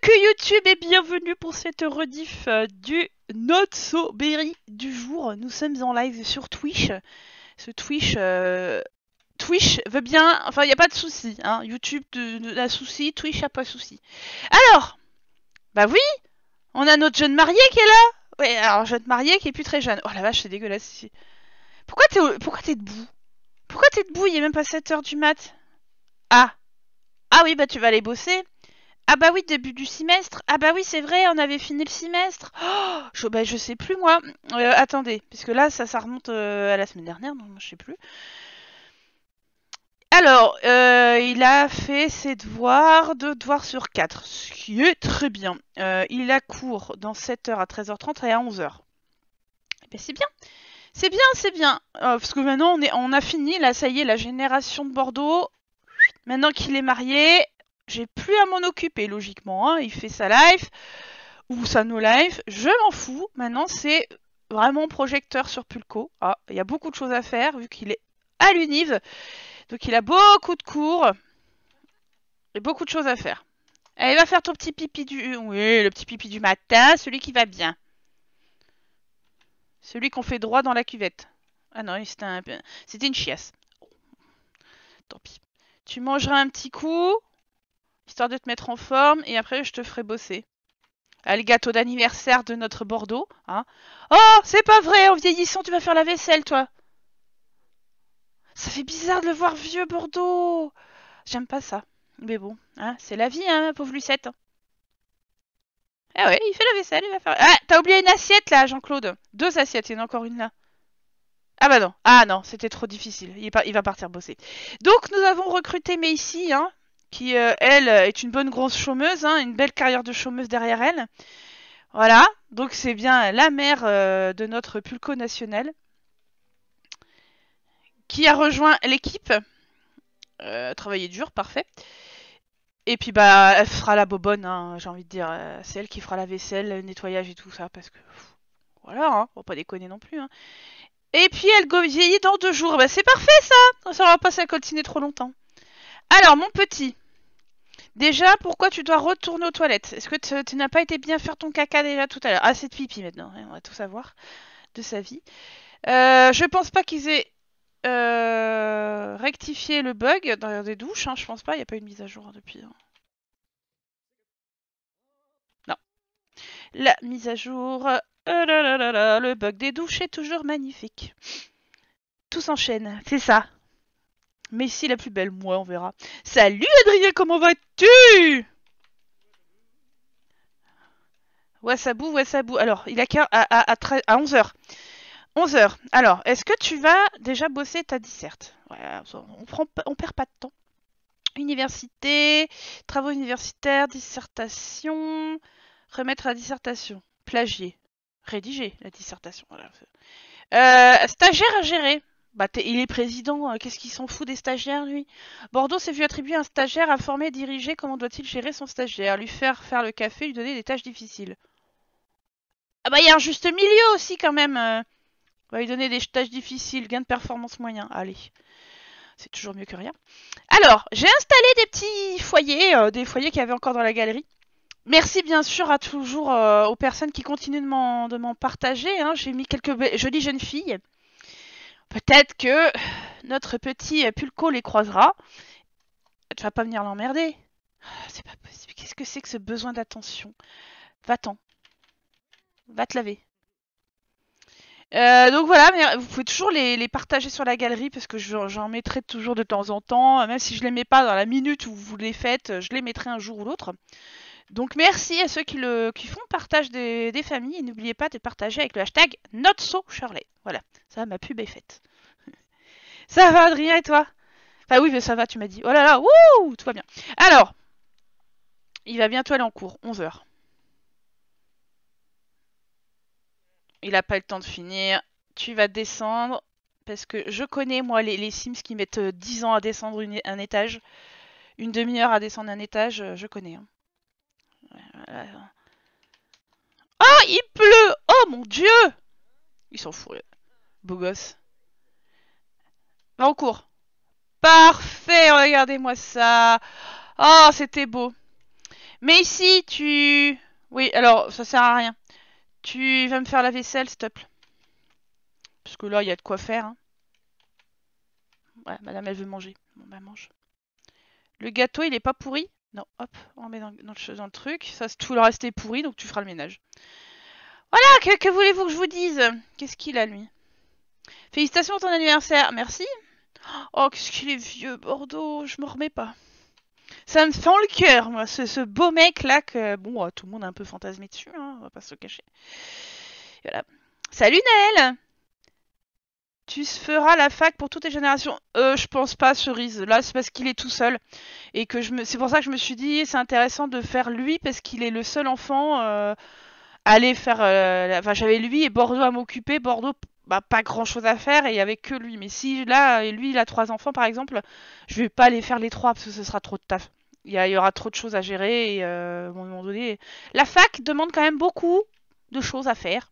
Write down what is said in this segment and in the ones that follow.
que YouTube et bienvenue pour cette rediff euh, du Not So Berry du jour. Nous sommes en live sur Twitch. Ce Twitch, euh, Twitch veut bien, enfin il n'y a pas de souci. Hein. YouTube a souci, Twitch a pas de souci. Alors, bah oui, on a notre jeune marié qui est là. Ouais, alors jeune marié qui est plus très jeune. Oh la vache, c'est dégueulasse ici. Pourquoi t'es, pourquoi t'es debout? Pourquoi t'es debout? Il est même pas 7h du mat. Ah, ah oui, bah tu vas aller bosser. Ah bah oui, début du semestre. Ah bah oui, c'est vrai, on avait fini le semestre. Oh, je, bah, je sais plus moi. Euh, attendez, parce que là, ça, ça remonte euh, à la semaine dernière, donc je sais plus. Alors, euh, il a fait ses devoirs, deux devoirs sur quatre, ce qui est très bien. Il a cours dans 7h à 13h30 et à 11h. Eh ben, c'est bien. C'est bien, c'est bien. Parce que maintenant, on a fini, là, ça y est, la génération de Bordeaux. Maintenant qu'il est marié, j'ai plus à m'en occuper logiquement. hein. Il fait sa live ou sa no live, je m'en fous. Maintenant c'est vraiment projecteur sur Pulco. Ah, il y a beaucoup de choses à faire vu qu'il est à l'univ, donc il a beaucoup de cours et beaucoup de choses à faire. Allez, va faire ton petit pipi du, oui, le petit pipi du matin, celui qui va bien, celui qu'on fait droit dans la cuvette. Ah non, c'était une chiasse. Tant pis. Tu mangeras un petit coup, histoire de te mettre en forme, et après je te ferai bosser. Ah, le gâteau d'anniversaire de notre Bordeaux. Hein. Oh, c'est pas vrai, en vieillissant, tu vas faire la vaisselle, toi. Ça fait bizarre de le voir vieux, Bordeaux. J'aime pas ça. Mais bon, hein, c'est la vie, hein, pauvre Lucette. Ah ouais, il fait la vaisselle, il va faire... Ah, t'as oublié une assiette, là, Jean-Claude. Deux assiettes, il y en a encore une là. Ah bah non, ah non, c'était trop difficile. Il, va partir bosser. Donc nous avons recruté Macy, hein, qui euh, elle est une bonne grosse chômeuse, hein, une belle carrière de chômeuse derrière elle. Voilà, donc c'est bien la mère euh, de notre pulco national qui a rejoint l'équipe. Euh, travailler dur, parfait. Et puis bah elle fera la bobonne, hein, j'ai envie de dire. Euh, C'est elle qui fera la vaisselle, le nettoyage et tout ça, parce que voilà, hein, on va pas déconner non plus. hein. Et puis elle go- vieillit dans deux jours. Bah c'est parfait ça Ça va pas s'acoltiner trop longtemps. Alors mon petit, déjà pourquoi tu dois retourner aux toilettes? Est-ce que tu n'as pas été bien faire ton caca déjà tout à l'heure? Ah c'est de pipi maintenant, hein, on va tout savoir de sa vie. Euh, je pense pas qu'ils aient euh, rectifié le bug dans des douches, hein, je pense pas, il n'y a pas eu de mise à jour hein, depuis. Non. La mise à jour, euh, le bug des douches est toujours magnifique. Tout s'enchaîne, c'est ça. Mais si la plus belle, moi, on verra. Salut Adrien, comment vas-tu? Wassabou, Wassabou. Alors, il a qu'à à, à, à, tre- à 11h. 11h. Alors, est-ce que tu vas déjà bosser ta disserte? On, prend, perd pas de temps. Université, travaux universitaires, dissertation, remettre la dissertation, plagier, rédiger la dissertation. Euh, stagiaire à gérer. Bah, il est président, euh, qu'est-ce qu'il s'en fout des stagiaires, lui? Bordeaux s'est vu attribuer un stagiaire à former et diriger. Comment doit-il gérer son stagiaire? Lui faire faire le café, lui donner des tâches difficiles. Ah bah, il y a un juste milieu aussi, quand même. euh. On va lui donner des tâches difficiles, gain de performance moyen. Allez, c'est toujours mieux que rien. Alors, j'ai installé des petits foyers, euh, des foyers qu'il y avait encore dans la galerie. Merci bien sûr à toujours euh, aux personnes qui continuent de m'en partager. hein. J'ai mis quelques jolies jeunes filles. Peut-être que notre petit Pulco les croisera. Tu vas pas venir l'emmerder. Ah, C'est pas possible. Qu'est-ce que c'est que ce besoin d'attention? Va-t'en. Va te laver. Euh, donc voilà, vous pouvez toujours les, les partager sur la galerie parce que je- j'en mettrai toujours de temps en temps. Même si je les mets pas dans la minute où vous les faites, je les mettrai un jour ou l'autre. Donc merci à ceux qui, le, qui font partage des, familles et n'oubliez pas de partager avec le hashtag NotSoShirley. Voilà, ça ma pub est faite. ça va Adrien et toi? Enfin oui, mais ça va, tu m'as dit. Oh là là, wouh, tout va bien. Alors, il va bientôt aller en cours, 11h. Il n'a pas le temps de finir. Tu vas descendre parce que je connais moi les, Sims qui mettent euh, 10 ans à descendre un étage. Une demi-heure à descendre un étage, euh, je connais. hein. Oh, il pleut Oh mon dieu Il s'en fout, beau gosse. Va en cours. Parfait, regardez-moi ça. Oh, c'était beau. Mais ici, tu... Oui, alors, ça sert à rien. Tu vas me faire la vaisselle, s'il te plaît. Parce que là, il y a de quoi faire. Hein. Ouais, madame, elle veut manger. Bon, bah, mange. Le gâteau, il est pas pourri? Non, hop, on met dans, le, truc. Ça, tout le reste est pourri, donc tu feras le ménage. Voilà, que, voulez-vous que je vous dise? Qu'est-ce qu'il a, lui? Félicitations pour ton anniversaire. Merci. Oh, qu'est-ce qu'il est vieux, Bordeaux. Je m'en remets pas. Ça me fend le cœur, moi, ce, beau mec là que bon, euh, tout le monde a un peu fantasmé dessus, hein, on va pas se cacher. Voilà. Salut Naël Tu feras la fac pour toutes les générations Euh, je pense pas, Cerise. Là, c'est parce qu'il est tout seul. Et que je me... c'est pour ça que je me suis dit, c'est intéressant de faire lui, parce qu'il est le seul enfant euh, à aller faire... Euh... Enfin, j'avais lui et Bordeaux à m'occuper. Bordeaux, bah, pas grand chose à faire et il y avait que lui. Mais si là, lui, il a trois enfants par exemple, je vais pas aller faire les trois parce que ce sera trop de taf. Il y, a, il y aura trop de choses à gérer et euh, à un moment donné. La fac demande quand même beaucoup de choses à faire.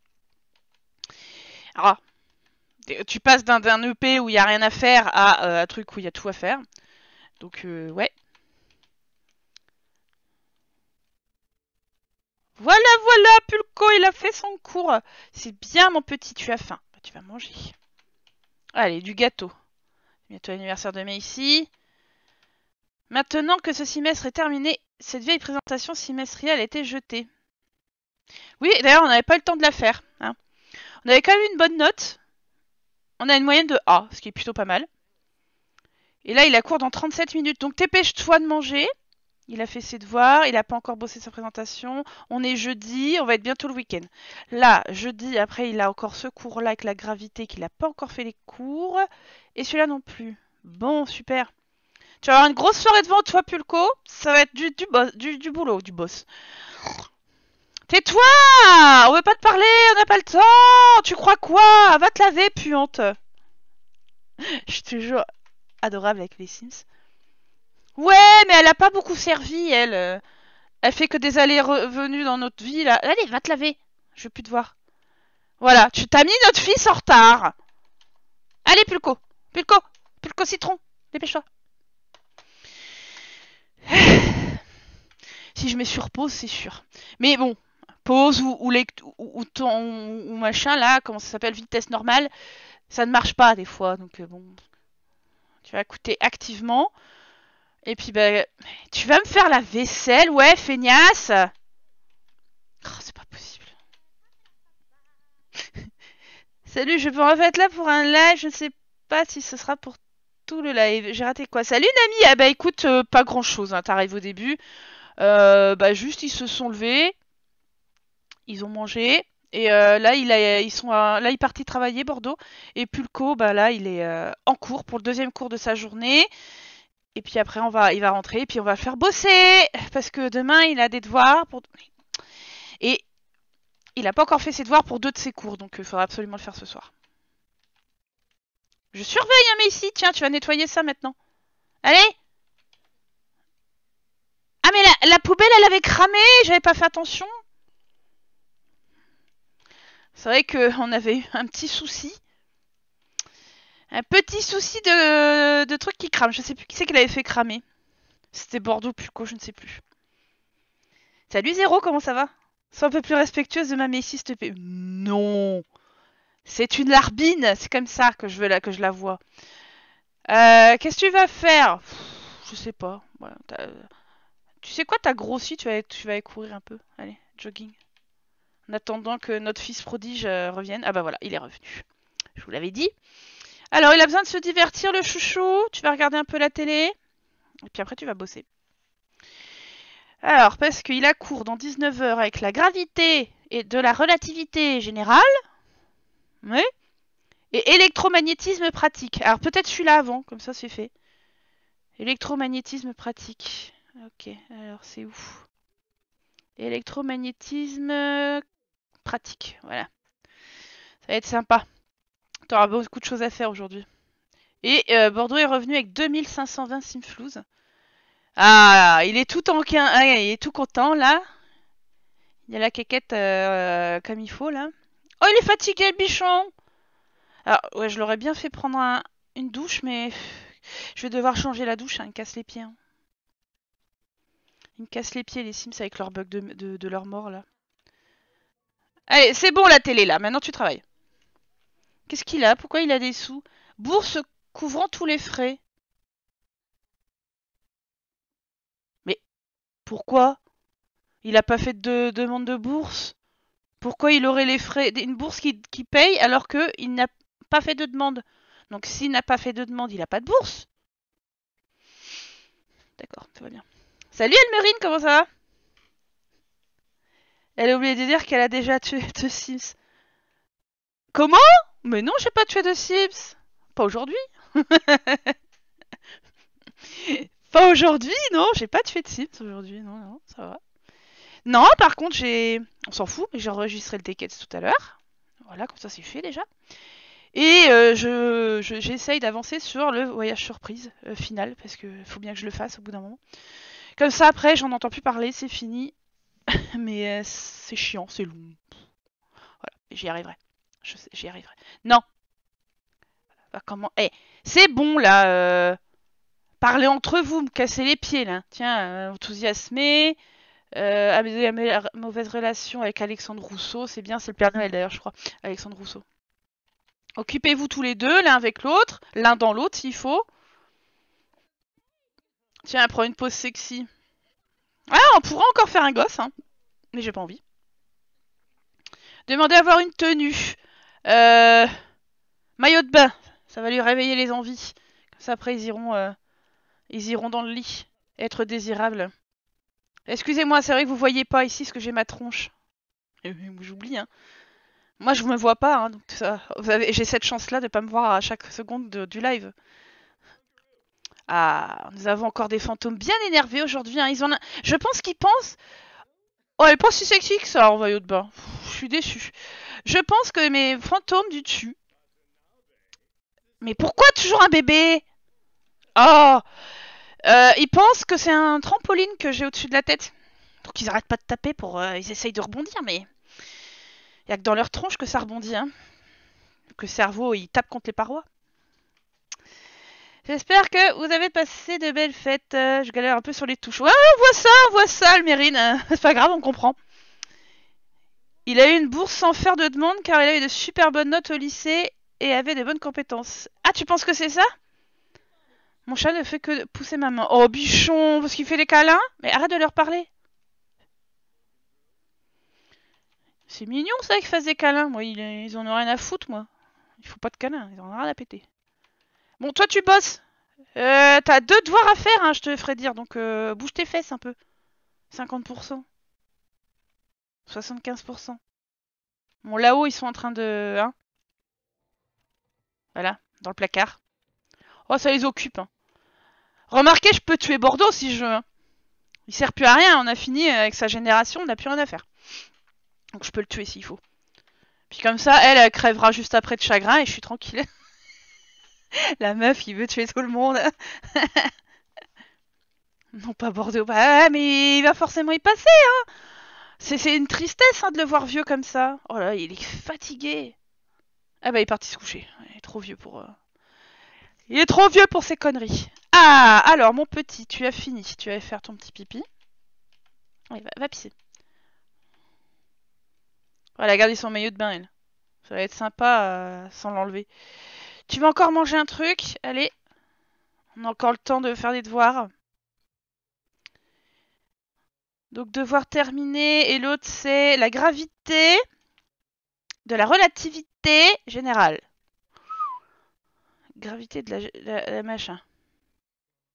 Alors, tu passes d'un EP où il y a rien à faire à euh, un truc où il y a tout à faire. Donc, euh, ouais. Voilà, voilà, Pulco, il a fait son cours. C'est bien, mon petit, tu as faim tu vas manger. Allez, du gâteau. Bientôt l'anniversaire de ici. Maintenant que ce semestre est terminé, cette vieille présentation semestrielle a été jetée. Oui, d'ailleurs, on n'avait pas eu le temps de la faire. Hein. On avait quand même une bonne note. On a une moyenne de A, ce qui est plutôt pas mal. Et là, il a cours dans 37 minutes. Donc, dépêche-toi de manger. Il a fait ses devoirs, il n'a pas encore bossé sa présentation. On est jeudi, on va être bientôt le week-end. Là, jeudi, après, il a encore ce cours-là avec la gravité qu'il n'a pas encore fait les cours. Et celui-là non plus. Bon, super. Tu vas avoir une grosse soirée devant toi, Pulco. Ça va être du, du, boulot, du boss. Tais-toi On veut pas te parler, on n'a pas le temps Tu crois quoi? Va te laver, puante Je suis toujours adorable avec les Sims. Ouais, mais elle a pas beaucoup servi, elle. Elle fait que des allers-revenus dans notre vie, là. Allez, va te laver. Je veux plus te voir. Voilà, tu t'as mis notre fils en retard. Allez, Pulco. Pulco. Pulco citron. Dépêche-toi. si je mets sur pause, c'est sûr. Mais bon, pause ou, machin, là, comment ça s'appelle, vitesse normale, ça ne marche pas des fois. Donc, euh, bon, tu vas écouter activement. Et puis, bah, tu vas me faire la vaisselle, ouais, feignasse oh, C'est pas possible. Salut, je peux en fait là pour un live, je ne sais pas si ce sera pour tout le live. J'ai raté quoi? Salut Nami Ah bah écoute, euh, pas grand chose, hein, t'arrives au début. Euh, bah juste, ils se sont levés, ils ont mangé, et euh, là, il a, ils sont, là, il est parti travailler Bordeaux. Et Pulco, bah là, il est euh, en cours pour le deuxième cours de sa journée. Et puis après, on va, il va rentrer, et puis on va le faire bosser, parce que demain, il a des devoirs. Pour... Et il n'a pas encore fait ses devoirs pour deux de ses cours, donc il faudra absolument le faire ce soir. Je surveille, hein, mais ici, tiens, tu vas nettoyer ça maintenant. Allez Ah, mais la, la poubelle, elle avait cramé, j'avais pas fait attention. C'est vrai qu'on avait un petit souci. Un petit souci de, truc qui crame. Je sais plus qui c'est qui l'avait fait cramer. C'était Bordeaux, Pulco, je ne sais plus. Salut Zéro, comment ça va? Sois un peu plus respectueuse de ma messie, s'il te plaît. Non C'est une larbine C'est comme ça que je, veux la, que je la vois. Euh, Qu'est-ce que tu vas faire? Je sais pas. Tu sais quoi, t'as grossi, tu vas, tu vas aller courir un peu. Allez, jogging. En attendant que notre fils prodige euh, revienne. Ah bah voilà, il est revenu. Je vous l'avais dit. Alors, il a besoin de se divertir, le chouchou. Tu vas regarder un peu la télé. Et puis après, tu vas bosser. Alors, parce qu'il a cours dans 19 heures avec la gravité et de la relativité générale. Oui. Et électromagnétisme pratique. Alors, peut-être celui-là avant, comme ça c'est fait. Électromagnétisme pratique. Ok, alors c'est où? Électromagnétisme pratique. Voilà. Ça va être sympa. Tu auras beaucoup de choses à faire aujourd'hui. Et euh, Bordeaux est revenu avec 2520 simflouz. Ah, il est tout en ah, il est tout content là. Il y a la caquette euh, comme il faut là. Oh, il est fatigué le bichon. Alors, ouais, je l'aurais bien fait prendre une douche, mais je vais devoir changer la douche, hein, il casse les pieds. Hein. Ils me cassent les pieds, les Sims, avec leur bug de, de, de leur mort, là. Allez, c'est bon la télé, là. Maintenant, tu travailles. Qu'est-ce qu'il a? Pourquoi il a des sous? Bourse couvrant tous les frais. Mais pourquoi? Il a pas fait de demande de bourse? Pourquoi il aurait les frais? Une bourse qui, qui paye alors qu'il n'a pas fait de demande. Donc s'il n'a pas fait de demande, il n'a pas de bourse. D'accord, tout va bien. Salut Elmerine, comment ça va? Elle a oublié de dire qu'elle a déjà tué deux Sims. Comment? Mais non, j'ai pas tué de Sims. Pas aujourd'hui. pas aujourd'hui, non, j'ai pas tué de Sims aujourd'hui. Non, non, ça va. Non, par contre, j'ai. On s'en fout, mais j'ai enregistré le ticket tout à l'heure. Voilà, comme ça c'est fait déjà. Et euh, je, j'essaye d'avancer sur le voyage surprise euh, final, parce qu'il faut bien que je le fasse au bout d'un moment. Comme ça, après, j'en entends plus parler, c'est fini. Mais euh, c'est chiant, c'est long. Voilà, j'y arriverai. J'y arriverai. Non. Bah, comment Eh, c'est bon là. Euh... Parlez entre vous, me cassez les pieds là. Tiens, euh, enthousiasmé. Euh, mauvaise relation avec Alexandre Rousseau, c'est bien, c'est le Père Noël d'ailleurs, je crois. Alexandre Rousseau. Occupez-vous tous les deux, l'un avec l'autre, l'un dans l'autre s'il faut. Tiens, prends une pause sexy. Ah, on pourra encore faire un gosse, hein. Mais j'ai pas envie. Demandez à avoir une tenue. Euh... Maillot de bain. Ça va lui réveiller les envies. Comme ça, après, ils iront, euh... ils iront dans le lit. Être désirables. Excusez-moi, c'est vrai que vous voyez pas ici ce que j'ai ma tronche. J'oublie, hein. Moi, je me vois pas, hein, donc ça... j'ai cette chance-là de pas me voir à chaque seconde de, du live. Ah, nous avons encore des fantômes bien énervés aujourd'hui. Hein. Je pense qu'ils pensent... Oh, elle pas si sexy que ça en maillot de bain. Je suis déçue. Je pense que mes fantômes du dessus... Mais pourquoi toujours un bébé? Oh euh, Ils pensent que c'est un trampoline que j'ai au-dessus de la tête. Donc ils arrêtent pas de taper pour... Euh, ils essayent de rebondir, mais... Il a que dans leur tronche que ça rebondit. Hein. Que cerveau, il tape contre les parois. J'espère que vous avez passé de belles fêtes. Euh, je galère un peu sur les touches. Ouais, on voit ça, on voit ça, Almérine. C'est pas grave, on comprend. Il a eu une bourse sans faire de demande car il a eu de super bonnes notes au lycée et avait des bonnes compétences. Ah, tu penses que c'est ça? Mon chat ne fait que pousser ma main. Oh, bichon, parce qu'il fait des câlins Mais arrête de leur parler. C'est mignon ça qu'ils fassent des câlins. Moi, ils, en ont rien à foutre, moi. Il faut pas de câlins, ils en ont rien à péter. Bon, toi, tu bosses. Euh, T'as deux devoirs à faire, hein, je te ferai dire. Donc, euh, bouge tes fesses un peu. 50%. 75%. Bon, là-haut, ils sont en train de... Hein voilà, dans le placard. Oh, ça les occupe. Hein. Remarquez, je peux tuer Bordeaux si je veux. Hein. Il sert plus à rien, on a fini avec sa génération, on n'a plus rien à faire. Donc je peux le tuer s'il faut. Puis comme ça, elle, elle crèvera juste après de chagrin et je suis tranquille. La meuf, qui veut tuer tout le monde. non, pas Bordeaux. Bah, mais il va forcément y passer, hein. C'est une tristesse hein, de le voir vieux comme ça. Oh là, il est fatigué. Ah bah, il est parti se coucher. Il est trop vieux pour... Euh, il est trop vieux pour ces conneries. Ah, alors, mon petit, tu as fini. Tu vas faire ton petit pipi. va, va pisser. Voilà, gardez son maillot de bain, elle. Ça va être sympa euh, sans l'enlever. Tu vas encore manger un truc? Allez. On a encore le temps de faire des devoirs. Donc devoir terminer. Et l'autre c'est la gravité de la relativité générale. Gravité de la, machin.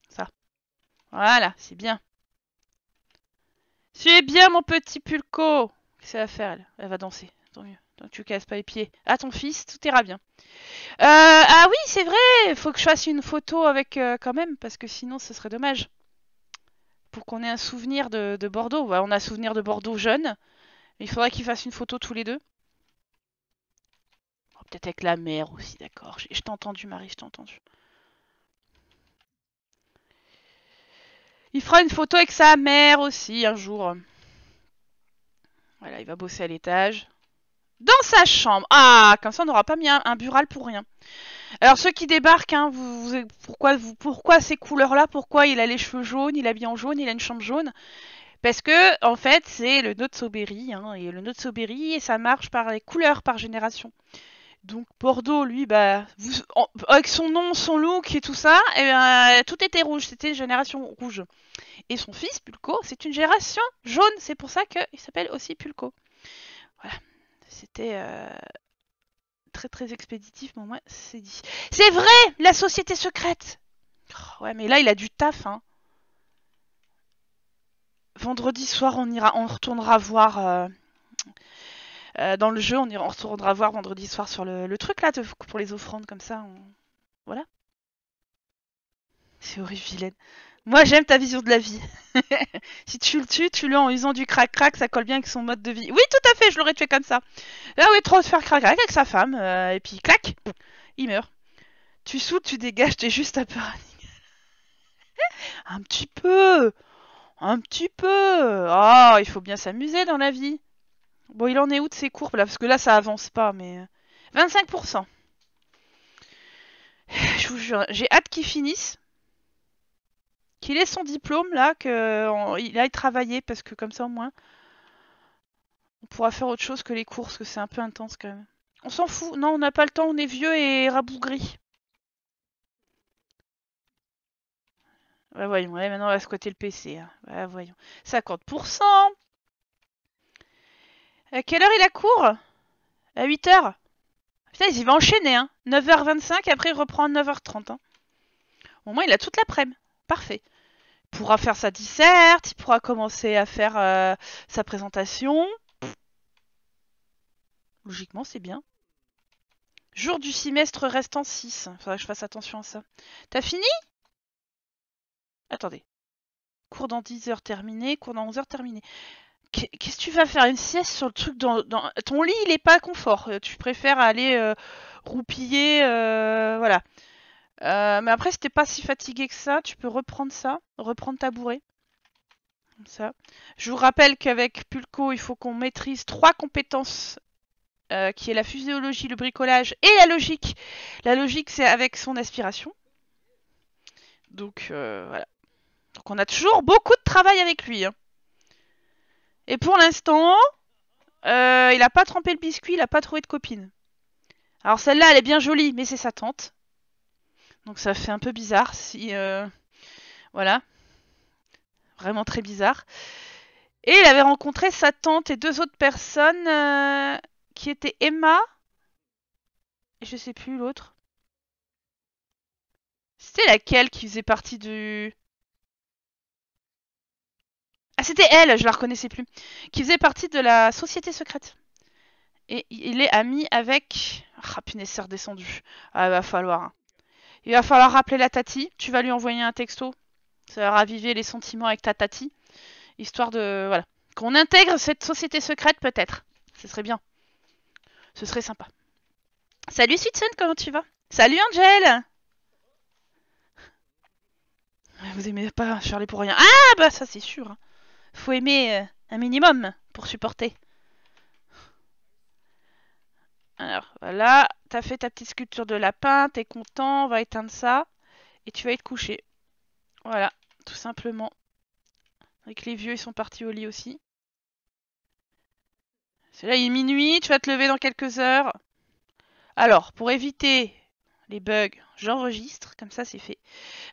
Ça. Voilà, c'est bien. Es bien mon petit pulco. Qu'est-ce qu'elle va faire Elle va danser. Tant mieux. Donc tu casses pas les pieds. À ton fils, tout ira bien. Euh, ah oui, c'est vrai. Il faut que je fasse une photo avec euh, quand même, parce que sinon ce serait dommage. Pour qu'on ait un souvenir de, Bordeaux. on a un souvenir de Bordeaux jeune. Il faudrait qu'ils fassent une photo tous les deux. Oh, peut-être avec la mère aussi, d'accord. Je t'ai entendu, Marie, je t'ai entendu. Il fera une photo avec sa mère aussi un jour. Voilà, il va bosser à l'étage. Dans sa chambre. Ah, comme ça on n'aura pas mis un, bural pour rien. Alors ceux qui débarquent, hein, vous, vous- pourquoi, ces couleurs-là? Pourquoi il a les cheveux jaunes, il est habillé en jaune, il a une chambre jaune? Parce que en fait c'est le Notsoberry, hein, et le Notsoberry, et ça marche par les couleurs par génération. Donc Bordeaux, lui, bah, avec son nom, son look et tout ça, eh ben, tout était rouge, c'était une génération rouge. Et son fils, Pulco, c'est une génération jaune, c'est pour ça qu'il s'appelle aussi Pulco. Voilà, c'était euh, très très expéditif, mais au moins c'est dit. C'est vrai, la société secrète Oh, Ouais, mais là il a du taf, hein. Vendredi soir, on ira, on retournera voir euh, euh, dans le jeu, on, ira, retournera voir vendredi soir sur le, truc là pour les offrandes comme ça. Voilà. C'est horrible, vilaine. Moi, j'aime ta vision de la vie. si tu le tues, tu le en usant du crac-crac, ça colle bien avec son mode de vie. Oui, tout à fait, je l'aurais tué comme ça. Là, oui, trop de faire crac-crac avec sa femme, euh, et puis clac, il meurt. Tu sautes, tu dégages, t'es juste un peu Un petit peu Un petit peu Oh, il faut bien s'amuser dans la vie. Bon, il en est où de ses courbes là? Parce que là, ça avance pas, mais... 25%. Je vous jure, j'ai hâte qu'il finisse. Qu'il ait son diplôme là, qu'il aille travailler, parce que comme ça au moins, on pourra faire autre chose que les courses, que c'est un peu intense quand même. On s'en fout, non, on n'a pas le temps, on est vieux et rabougris. Ouais, voyons, maintenant on va squatter le PC. Hein. Ouais, voyons. 50%. À quelle heure il a cours À 8h Putain, il va enchaîner, hein. 9h25, après il reprend à 9h30. Hein. Au moins, il a toute l'après-midi. Parfait. Il pourra faire sa disserte, il pourra commencer à faire euh, sa présentation. Logiquement, c'est bien. Jour du semestre restant 6. Faudrait que je fasse attention à ça. T'as fini? Attendez. Cours dans 10 heures terminé, cours dans 11 heures terminé. Qu'est-ce que tu vas faire? Une sieste sur le truc dans. Ton lit, il est pas confort. Tu préfères aller euh, roupiller, euh, voilà. Euh, mais après, si t'es pas si fatigué que ça, tu peux reprendre ça, reprendre ta bourrée. Comme ça. Je vous rappelle qu'avec Pulco, il faut qu'on maîtrise trois compétences euh, qui est la physiologie, le bricolage et la logique. La logique, c'est avec son aspiration. Donc euh, voilà. Donc on a toujours beaucoup de travail avec lui. Hein. Et pour l'instant, euh, il a pas trempé le biscuit, il a pas trouvé de copine. Alors celle-là, elle est bien jolie, mais c'est sa tante. Donc ça fait un peu bizarre si... Euh... Voilà. Vraiment très bizarre. Et il avait rencontré sa tante et deux autres personnes euh, qui étaient Emma et je sais plus l'autre. C'était laquelle qui faisait partie du... Ah c'était elle, je la reconnaissais plus. Qui faisait partie de la société secrète. Et il est ami avec... Ah punaise, c'est redescendu. Ah, il va falloir... Hein. Il va falloir rappeler la Tati. Tu vas lui envoyer un texto. Ça va raviver les sentiments avec ta Tati. Histoire de... Voilà. Qu'on intègre cette société secrète peut-être. Ce serait bien. Ce serait sympa. Salut Sweetson, comment tu vas? Salut Angel Vous aimez pas Charlie pour rien. Ah bah ça c'est sûr. Faut aimer euh, un minimum pour supporter. Alors voilà, t'as fait ta petite sculpture de lapin, t'es content, on va éteindre ça. Et tu vas être couché. Voilà, tout simplement. Avec les vieux, ils sont partis au lit aussi. C'est là, il est minuit, tu vas te lever dans quelques heures. Alors, pour éviter les bugs, j'enregistre, comme ça c'est fait.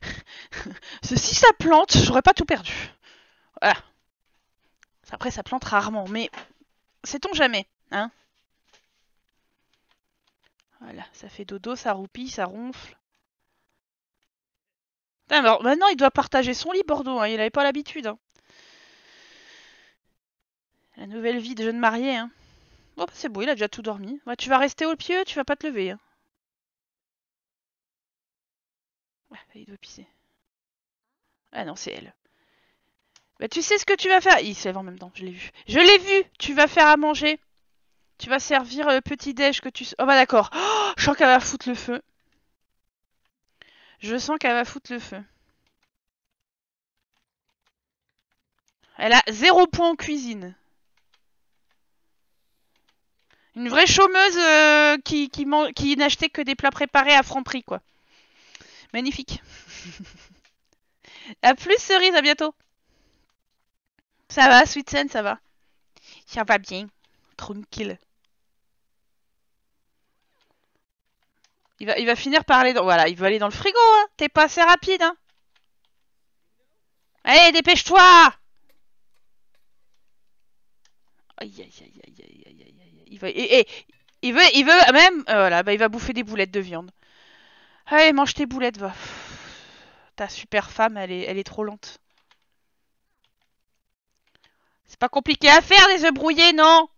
si ça plante, j'aurais pas tout perdu. Voilà. Après, ça plante rarement, mais sait-on jamais, hein? Voilà, ça fait dodo, ça roupille, ça ronfle. Maintenant, il doit partager son lit, Bordeaux, hein, il avait pas l'habitude. Hein. La nouvelle vie de jeune marié, hein. Bon, bah, c'est beau, il a déjà tout dormi. Ouais, tu vas rester au pieu, tu vas pas te lever. Hein. Ouais, il doit pisser. Ah non, c'est elle. Bah, tu sais ce que tu vas faire? Il se en même temps, je l'ai vu. Je l'ai vu Tu vas faire à manger. Tu vas servir le petit déj que tu... Oh bah d'accord. Oh, je sens qu'elle va foutre le feu. Je sens qu'elle va foutre le feu. Elle a zéro point en cuisine. Une vraie chômeuse euh, qui, n'achetait que des plats préparés à franc prix, quoi. Magnifique. à plus, cerise, à bientôt. Ça va, Sweetsen, ça va. Ça va bien. Tranquille. Il va, il va finir par aller dans... Voilà, il veut aller dans le frigo, hein. T'es pas assez rapide, hein. Allez, dépêche-toi Aïe, aïe, aïe, aïe, aïe, aïe, aïe, Il va... Et, il veut, il veut même... Euh, voilà, bah il va bouffer des boulettes de viande. Allez, mange tes boulettes, va. Ta super femme, elle est, elle est trop lente. C'est pas compliqué à faire des œufs brouillés, non?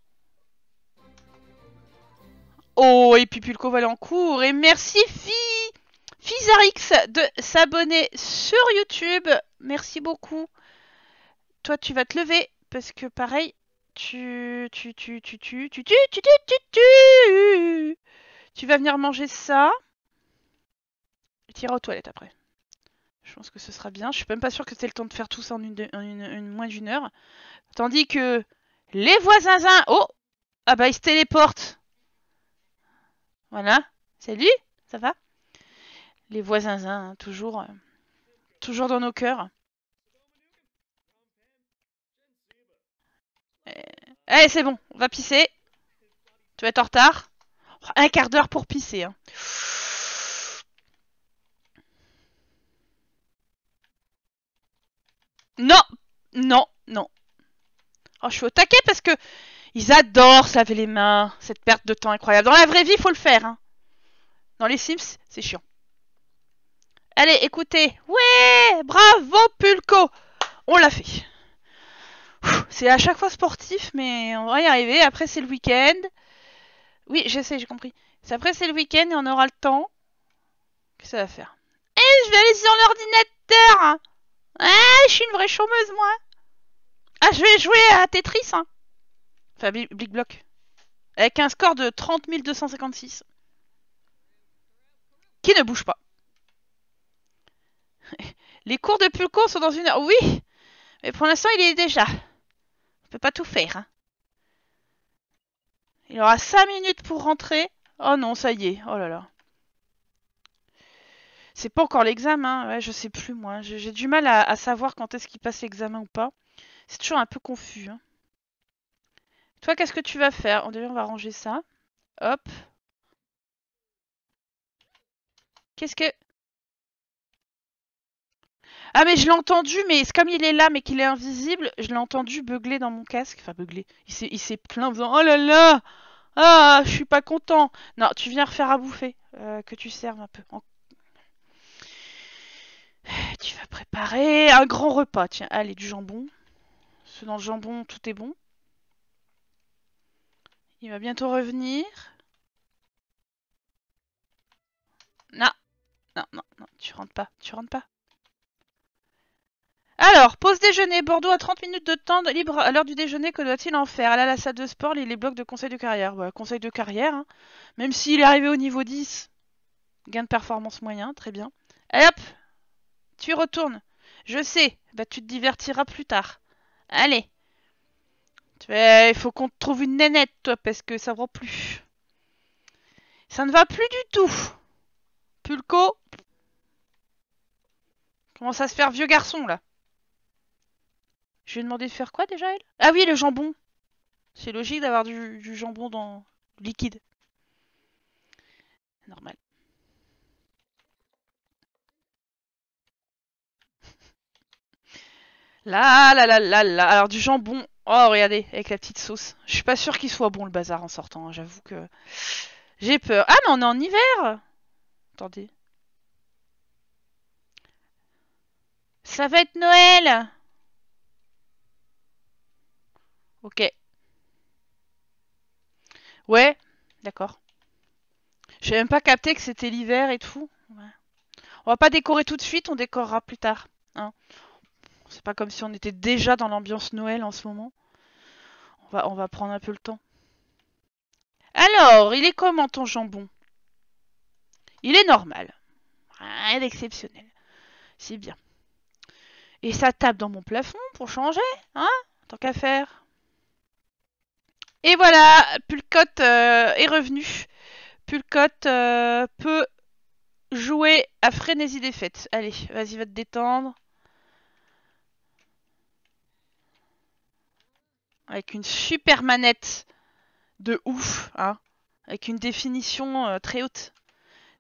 Oh, et puis Pulco va aller en cours. Et merci, Fi Fizarix, de s'abonner sur YouTube. Merci beaucoup. Toi, tu vas te lever parce que pareil, tu tu tu tu tu tu tu tu tu tu tu vas venir manger ça. Tu iras aux toilettes après. Je pense que ce sera bien. Je suis même pas sûre que c'est le temps de faire tout ça en, une, une, moins d'une heure. Tandis que les voisins... Oh Ah bah ils se téléportent. Voilà. Salut Ça va Les voisins, hein, toujours, euh, toujours dans nos cœurs. Eh, c'est bon, on va pisser. Tu vas être en retard. Un quart d'heure pour pisser. Hein. Non Non, non. Oh, je suis au taquet parce que ils adorent se laver les mains. Cette perte de temps incroyable. Dans la vraie vie, il faut le faire. Hein. Dans les Sims, c'est chiant. Allez, écoutez. Ouais Bravo, Pulco On l'a fait. C'est à chaque fois sportif, mais on va y arriver. Après, c'est le week-end. Oui, je sais, j'ai compris. Après, c'est le week-end et on aura le temps. Qu'est-ce que ça va faire? Eh, je vais aller sur l'ordinateur Ah, je suis une vraie chômeuse, moi Ah, je vais jouer à Tetris, hein Enfin, Big Block. Avec un score de 30 256. Qui ne bouge pas. Les cours de Pulco sont dans une heure. Oui Mais pour l'instant, il est déjà. On peut pas tout faire. Hein. Il aura 5 minutes pour rentrer. Oh non, ça y est. Oh là là. C'est pas encore l'examen. Ouais, je sais plus moi. J'ai du mal à, savoir quand est-ce qu'il passe l'examen ou pas. C'est toujours un peu confus. Hein. Toi, qu'est-ce que tu vas faire? On on va ranger ça. Hop. Qu'est-ce que... Ah mais je l'ai entendu, mais comme il est là mais qu'il est invisible, je l'ai entendu beugler dans mon casque. Enfin beugler. Il s'est plaint en faisant Oh là là Ah, je suis pas content. Non, tu viens refaire à bouffer. Euh, que tu serves un peu. Tu vas préparer un grand repas. Tiens, allez, du jambon. Ce dans le jambon, tout est bon. Il va bientôt revenir. Non. Non, non, non, tu rentres pas, tu rentres pas. Alors, pause déjeuner. Bordeaux a 30 minutes de temps libre à l'heure du déjeuner. Que doit-il en faire? Elle a la salle de sport, les, les blocs de conseil de carrière. Voilà, conseil de carrière. Hein. Même s'il est arrivé au niveau 10, gain de performance moyen, très bien. Allez hop Tu retournes. Je sais, bah tu te divertiras plus tard. Allez il faut qu'on te trouve une nénette, toi, parce que ça va plus. Ça ne va plus du tout. Pulco. Commence à se faire vieux garçon, là. Je lui ai demandé de faire quoi, déjà, elle? Ah oui, le jambon. C'est logique d'avoir du, du jambon dans liquide. Normal. Là, là, là, là, là. Alors, du jambon Oh, regardez, avec la petite sauce. Je suis pas sûre qu'il soit bon le bazar en sortant. Hein, j'avoue que j'ai peur. Ah, mais on est en hiver Attendez. Ça va être Noël Ok. Ouais, d'accord. J'ai même pas capté que c'était l'hiver et tout. On va pas décorer tout de suite, on décorera plus tard. Hein. Pas comme si on était déjà dans l'ambiance Noël en ce moment. On va, on va prendre un peu le temps. Alors, il est comment ton jambon? Il est normal. Rien d'exceptionnel. C'est bien. Et ça tape dans mon plafond pour changer, hein Tant qu'à faire. Et voilà, Pulcotte euh, est revenu. Pulcotte euh, peut jouer à frénésie des fêtes. Allez, vas-y, va te détendre. Avec une super manette de ouf, hein. Avec une définition euh, très haute.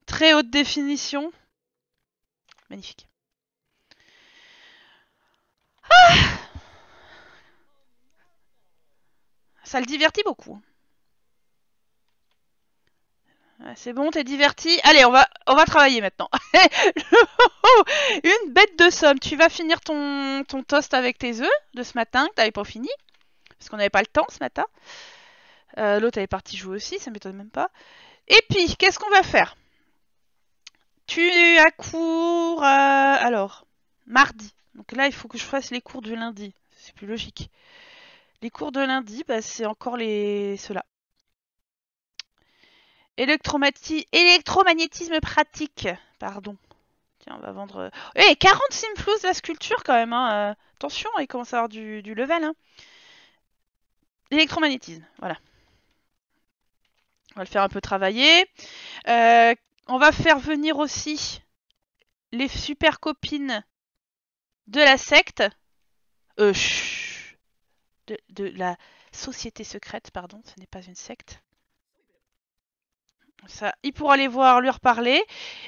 Très haute définition. Magnifique. Ah Ça le divertit beaucoup. C'est bon, t'es diverti. Allez, on va, on va travailler maintenant. Une bête de somme. Tu vas finir ton, ton toast avec tes œufs de ce matin que t'avais pas fini. Parce qu'on n'avait pas le temps ce matin. Euh, L'autre, est partie jouer aussi, ça m'étonne même pas. Et puis, qu'est-ce qu'on va faire? Tu as cours... Euh, alors, mardi. Donc là, il faut que je fasse les cours du lundi. C'est plus logique. Les cours de lundi, bah, c'est encore les ceux-là. Électromagnétisme pratique. Pardon. Tiens, on va vendre... Eh, 40 simflous de la sculpture quand même. Hein. Euh, attention, il commence à avoir du, du level. Hein. L'électromagnétisme, voilà. On va le faire un peu travailler. Euh, on va faire venir aussi les super copines de la secte. Euh, de, la société secrète, pardon, ce n'est pas une secte. Ça, il pourra aller voir, lui reparler,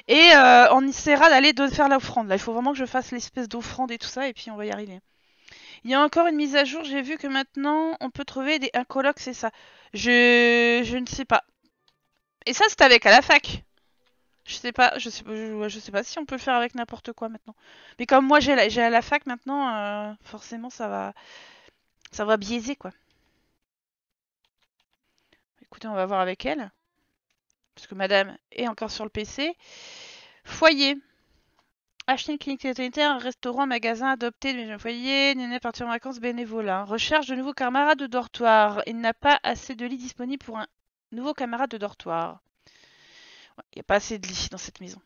et euh, on essaiera d'aller faire l'offrande. Là, il faut vraiment que je fasse l'espèce d'offrande et tout ça, et puis on va y arriver. Il y a encore une mise à jour, j'ai vu que maintenant on peut trouver des, un coloc, c'est ça. Je, je ne sais pas. Et ça, c'est avec à la fac. Je sais pas, je sais, je, je sais pas si on peut le faire avec n'importe quoi maintenant. Mais comme moi j'ai à la fac maintenant, euh, forcément ça va, ça va biaiser, quoi. Écoutez, on va voir avec elle. Parce que madame est encore sur le PC. Foyer. Acheter une clinique vétérinaire, un restaurant, un magasin, adopter de foyer, néné partir en vacances, bénévolat. Recherche de nouveaux camarades de dortoir. Il n'a pas assez de lits disponibles pour un nouveau camarade de dortoir. Il n'y a pas assez de lits dans cette maison.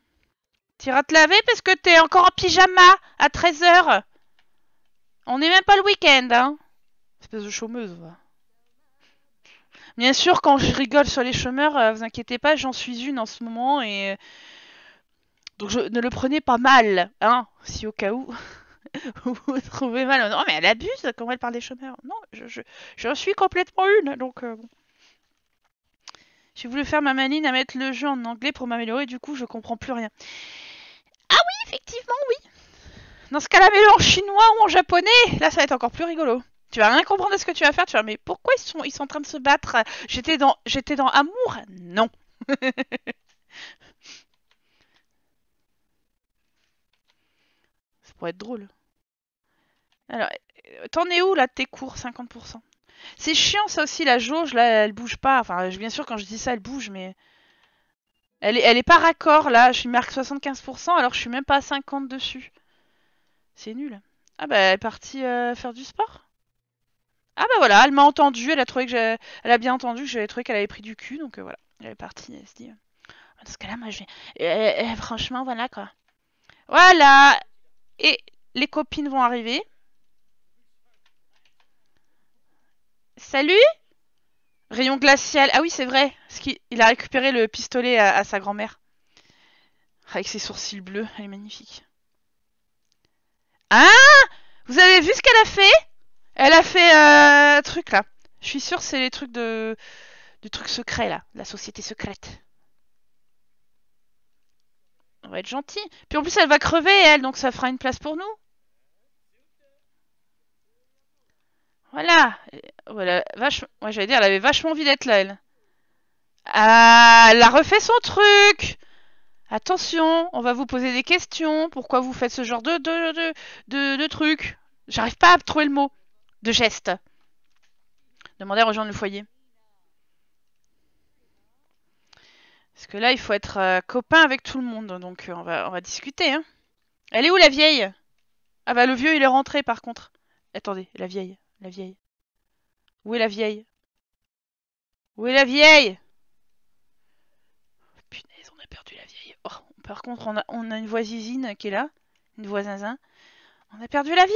T'iras te laver parce que t'es encore en pyjama à 13h. On n'est même pas le week-end, hein. Espèce de chômeuse, Bien sûr, quand je rigole sur les chômeurs, euh, vous inquiétez pas, j'en suis une en ce moment et euh, donc je ne le prenez pas mal, hein, si au cas où vous trouvez mal. Non, mais elle abuse quand elle parle des chômeurs. Non, je, suis complètement une, donc euh, bon. J'ai voulu faire ma maline à mettre le jeu en anglais pour m'améliorer, du coup je comprends plus rien. Ah oui, effectivement, oui. Dans ce cas-là, mets-le en chinois ou en japonais, là ça va être encore plus rigolo. Tu vas rien comprendre de ce que tu vas faire. Tu vas mais pourquoi ils sont, ils sont en train de se battre? J'étais dans, j'étais dans amour? Non. pourrait être drôle. Alors, t'en es où là tes cours 50% C'est chiant ça aussi, la jauge là, elle bouge pas. Enfin, bien sûr, quand je dis ça, elle bouge, mais. Elle est, elle est pas raccord là, je suis marque 75% alors je suis même pas à 50 dessus. C'est nul. Ah bah elle est partie euh, faire du sport? Ah bah voilà, elle m'a entendu, elle a trouvé que elle a bien entendu que j'avais trouvé qu'elle avait pris du cul, donc euh, voilà, elle est partie, elle se dit. Euh, dans ce cas-là, moi je vais. Euh, franchement, voilà quoi. Voilà Et les copines vont arriver. Salut Rayon glacial. Ah oui, c'est vrai. Il a récupéré le pistolet à, sa grand-mère. Avec ses sourcils bleus. Elle est magnifique. Ah Vous avez vu ce qu'elle a fait? Elle a fait un euh, truc là. Je suis sûre c'est les trucs de du truc secret là, la société secrète. On va être gentil. Puis en plus elle va crever elle, donc ça fera une place pour nous. Voilà. Voilà, vachement. Ouais, j'allais dire, elle avait vachement envie d'être là, elle. Ah, elle a refait son truc. Attention, on va vous poser des questions. Pourquoi vous faites ce genre de de de de, J'arrive pas à trouver le mot de geste. Demandez à rejoindre le foyer. Parce que là, il faut être euh, copain avec tout le monde. Donc, euh, on, va, discuter. Hein. Elle est où, la vieille? Ah bah, le vieux, il est rentré, par contre. Attendez, la vieille. La vieille. Où est la vieille? Où est la vieille? Punaise, on a perdu la vieille. Oh, par contre, on a, on a une voisine qui est là. Une voisin. On a perdu la vieille?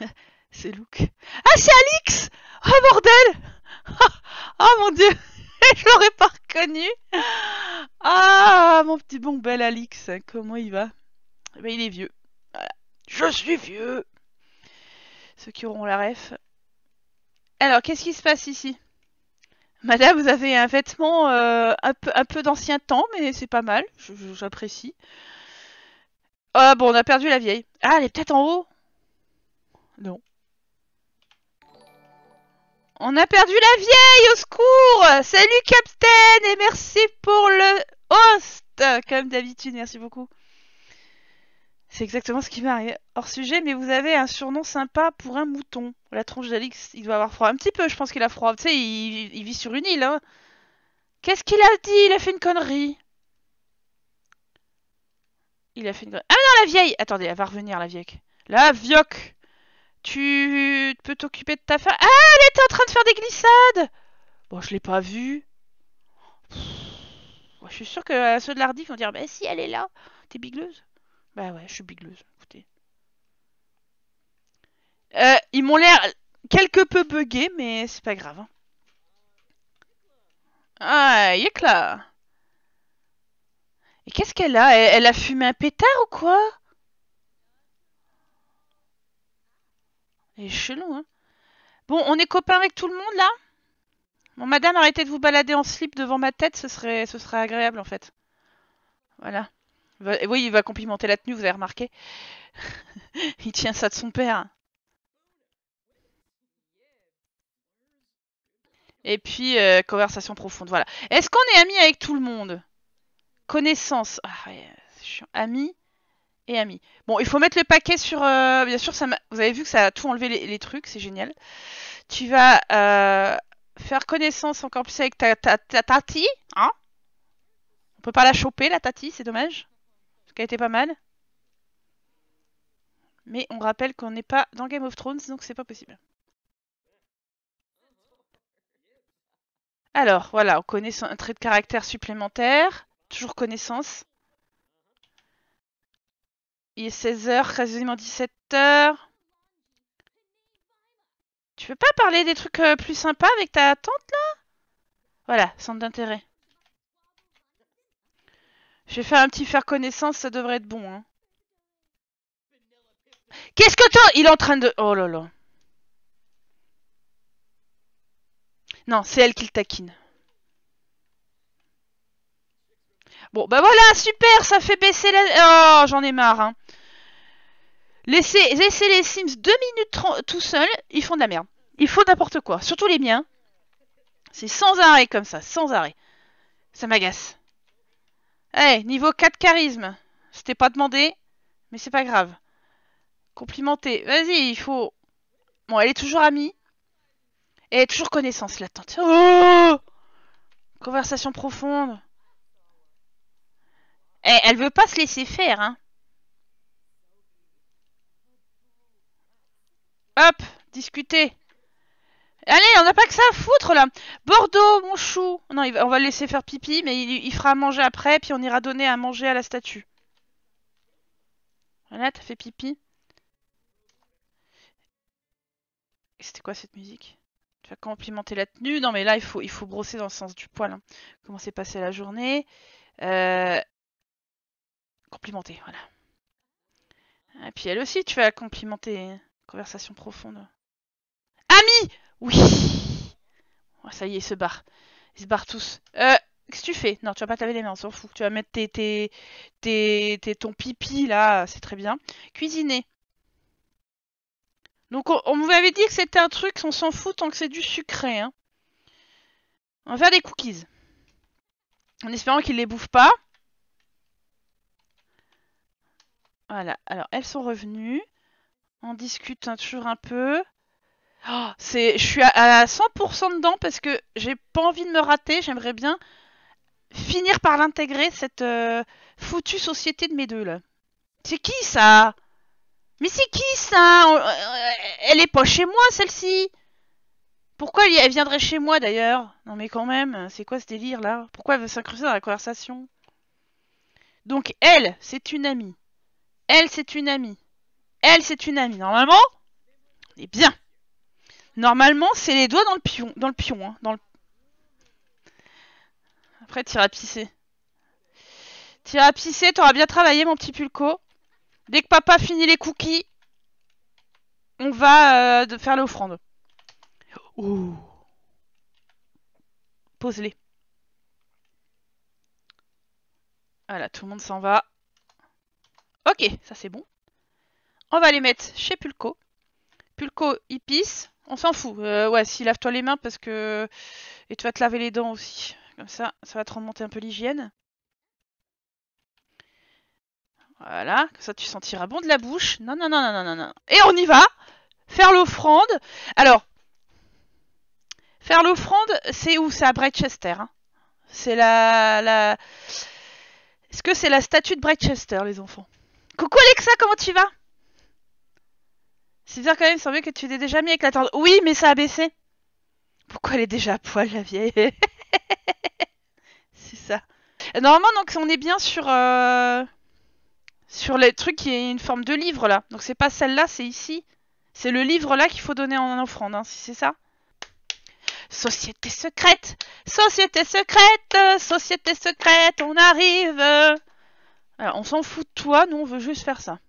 c'est Luke. Ah, c'est Alix Oh bordel Oh mon dieu Je l'aurais pas reconnu Ah, mon petit bon bel Alix, comment il va? Il est vieux. Je suis vieux Ceux qui auront la ref. Alors, qu'est-ce qui se passe ici? Madame, vous avez un vêtement euh, un peu, un peu d'ancien temps, mais c'est pas mal, j'apprécie. Ah bon, on a perdu la vieille. Ah, elle est peut-être en haut? Non. On a perdu la vieille, au secours Salut Captain, et merci pour le host Comme d'habitude, merci beaucoup. C'est exactement ce qui m'arrive. Hors sujet, mais vous avez un surnom sympa pour un mouton. La tronche d'Alix, il doit avoir froid. Un petit peu, je pense qu'il a froid. Tu sais, il, vit sur une île. Hein. Qu'est-ce qu'il a dit? Il a fait une connerie. Il a fait une connerie. Ah non, la vieille Attendez, elle va revenir, la vieille. La vieille Tu peux t'occuper de ta femme Ah, elle était en train de faire des glissades Bon, je l'ai pas vue. Je suis sûr que euh, ceux de l'Ardi vont dire Bah si, elle est là. T'es bigleuse? Bah ouais, je suis bigleuse, écoutez. Euh, ils m'ont l'air quelque peu buggés, mais c'est pas grave. Hein. Ah, là. Et qu'est-ce qu'elle a? Elle, a fumé un pétard ou quoi? Elle est chelou, hein. Bon, on est copains avec tout le monde, là? Bon, madame, arrêtez de vous balader en slip devant ma tête, ce serait, agréable, en fait. Voilà. Oui, il va complimenter la tenue, vous avez remarqué. il tient ça de son père. Et puis, euh, conversation profonde, voilà. Est-ce qu'on est amis avec tout le monde? Connaissance. Ah, Amis? Bon, il faut mettre le paquet sur... Euh, bien sûr, vous avez vu que ça a tout enlevé les, trucs, c'est génial. Tu vas euh, faire connaissance encore plus avec ta, ta, ta tati. Hein On peut pas la choper, la tati, c'est dommage qui a été pas mal. Mais on rappelle qu'on n'est pas dans Game of Thrones, donc c'est pas possible. Alors, voilà, on connaît un trait de caractère supplémentaire. Toujours connaissance. Il est 16h, quasiment 17h. Tu veux pas parler des trucs euh, plus sympas avec ta tante, là? Voilà, centre d'intérêt. Je vais faire un petit faire connaissance, ça devrait être bon. Hein. Qu'est-ce que toi Il est en train de... Oh là là. Non, c'est elle qui le taquine. Bon, bah voilà, super, ça fait baisser la... Oh, j'en ai marre. Hein. Laissez, laissez les Sims 2 minutes tout seuls, ils font de la merde. Ils font n'importe quoi, surtout les miens. C'est sans arrêt comme ça, sans arrêt. Ça m'agace. Eh, niveau 4 charisme. C'était pas demandé, mais c'est pas grave. Complimenté. Vas-y, il faut... Bon, elle est toujours amie. Et elle est toujours connaissance, la tante. Oh Conversation profonde. Eh, elle veut pas se laisser faire, hein. Hop, discuter. Allez, on n'a pas que ça à foutre là. Bordeaux, mon chou. Non, on va le laisser faire pipi, mais il, fera manger après, puis on ira donner à manger à la statue. Voilà, t'as fait pipi. C'était quoi cette musique? Tu vas complimenter la tenue? Non, mais là, il faut, il brosser dans le sens du poil. Hein. Comment s'est passée la journée? Euh... Complimenter, voilà. Et puis elle aussi, tu vas complimenter. Conversation profonde. Ami oui Ça y est, il se barre. Ils se barrent tous. Euh, qu'est-ce que tu fais? Non, tu vas pas te laver les mains, on s'en fout. Tu vas mettre tes, tes, tes, ton pipi là, c'est très bien. Cuisiner. Donc on, m'avait dit que c'était un truc, on s'en fout tant que c'est du sucré. Hein. On va faire des cookies. En espérant qu'ils les bouffent pas. Voilà, alors elles sont revenues. On discute toujours un peu. Oh, c'est, je suis à, 100% dedans parce que j'ai pas envie de me rater. J'aimerais bien finir par l'intégrer cette euh, foutue société de mes deux là. C'est qui ça? Mais c'est qui ça? Euh, Elle est pas chez moi celle-ci. Pourquoi elle viendrait chez moi d'ailleurs? Non mais quand même, c'est quoi ce délire là? Pourquoi elle veut s'incruster dans la conversation? Donc elle, c'est une amie. Elle, c'est une amie. Elle, c'est une amie. Normalement, Et bien. Normalement, c'est les doigts dans le pion, dans le pion, hein, dans le... Après, t'iras pisser. T'iras pisser, t'auras bien travaillé, mon petit pulco. Dès que papa finit les cookies, on va euh, faire l'offrande. Ouh. Pose-les. Voilà, tout le monde s'en va. Ok, ça c'est bon. On va les mettre chez Pulco. Pulco, il pisse. On s'en fout. Euh, ouais, si lave-toi les mains parce que... Et tu vas te laver les dents aussi. Comme ça, ça va te remonter un peu l'hygiène. Voilà, comme ça tu sentiras bon de la bouche. Non, non, non, non, non, non. Et on y va Faire l'offrande. Alors, faire l'offrande, c'est où? C'est à Bretchester. Hein. C'est la... la... Est-ce que c'est la statue de Bretchester, les enfants? Coucou Alexa, comment tu vas? C'est dire quand même, il semblait que tu t'es déjà mis avec la tente. Oui, mais ça a baissé. Pourquoi elle est déjà à poil, la vieille? C'est ça. Normalement, donc, on est bien sur... Euh, sur les trucs qui est une forme de livre, là. Donc c'est pas celle-là, c'est ici. C'est le livre là qu'il faut donner en offrande, hein, si c'est ça. Société secrète, société secrète, société secrète, on arrive. Alors, on s'en fout de toi, nous on veut juste faire ça.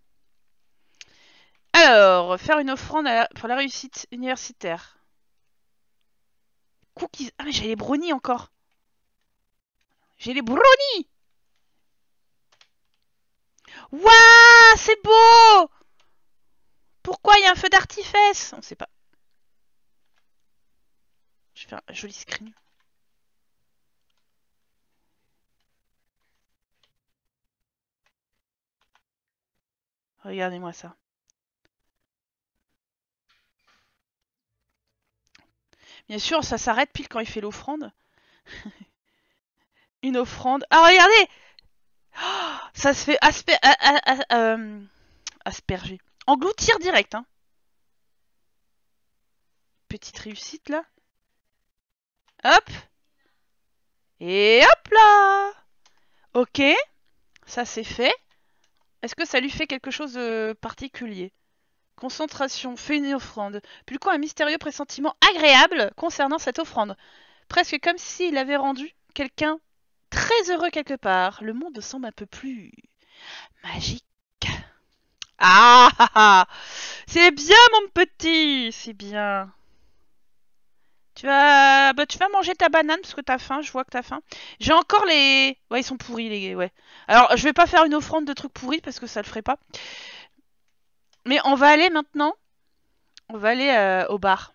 Alors, faire une offrande pour la réussite universitaire. Cookies. Ah mais j'ai les brownies encore. J'ai les brownies Waouh, c'est beau Pourquoi il y a un feu d'artifice? On sait pas. Je vais faire un joli screen. Regardez-moi ça. Bien sûr, ça s'arrête pile quand il fait l'offrande. Une offrande. Ah, regardez Ça se fait euh, asperger. Engloutir direct. Hein. Petite réussite là. Hop. Et hop là Ok. Ça c'est fait. Est-ce que ça lui fait quelque chose de particulier? Concentration, fait une offrande. Pulco a un mystérieux pressentiment agréable concernant cette offrande. Presque comme s'il avait rendu quelqu'un très heureux quelque part. Le monde semble un peu plus magique. Ah, ah, ah C'est bien mon petit, c'est bien. Tu vas, bah, tu vas manger ta banane parce que t'as faim. Je vois que t'as faim. J'ai encore les, ouais, ils sont pourris les, ouais. Alors, je vais pas faire une offrande de trucs pourris parce que ça le ferait pas. Mais on va aller maintenant. On va aller euh, au bar.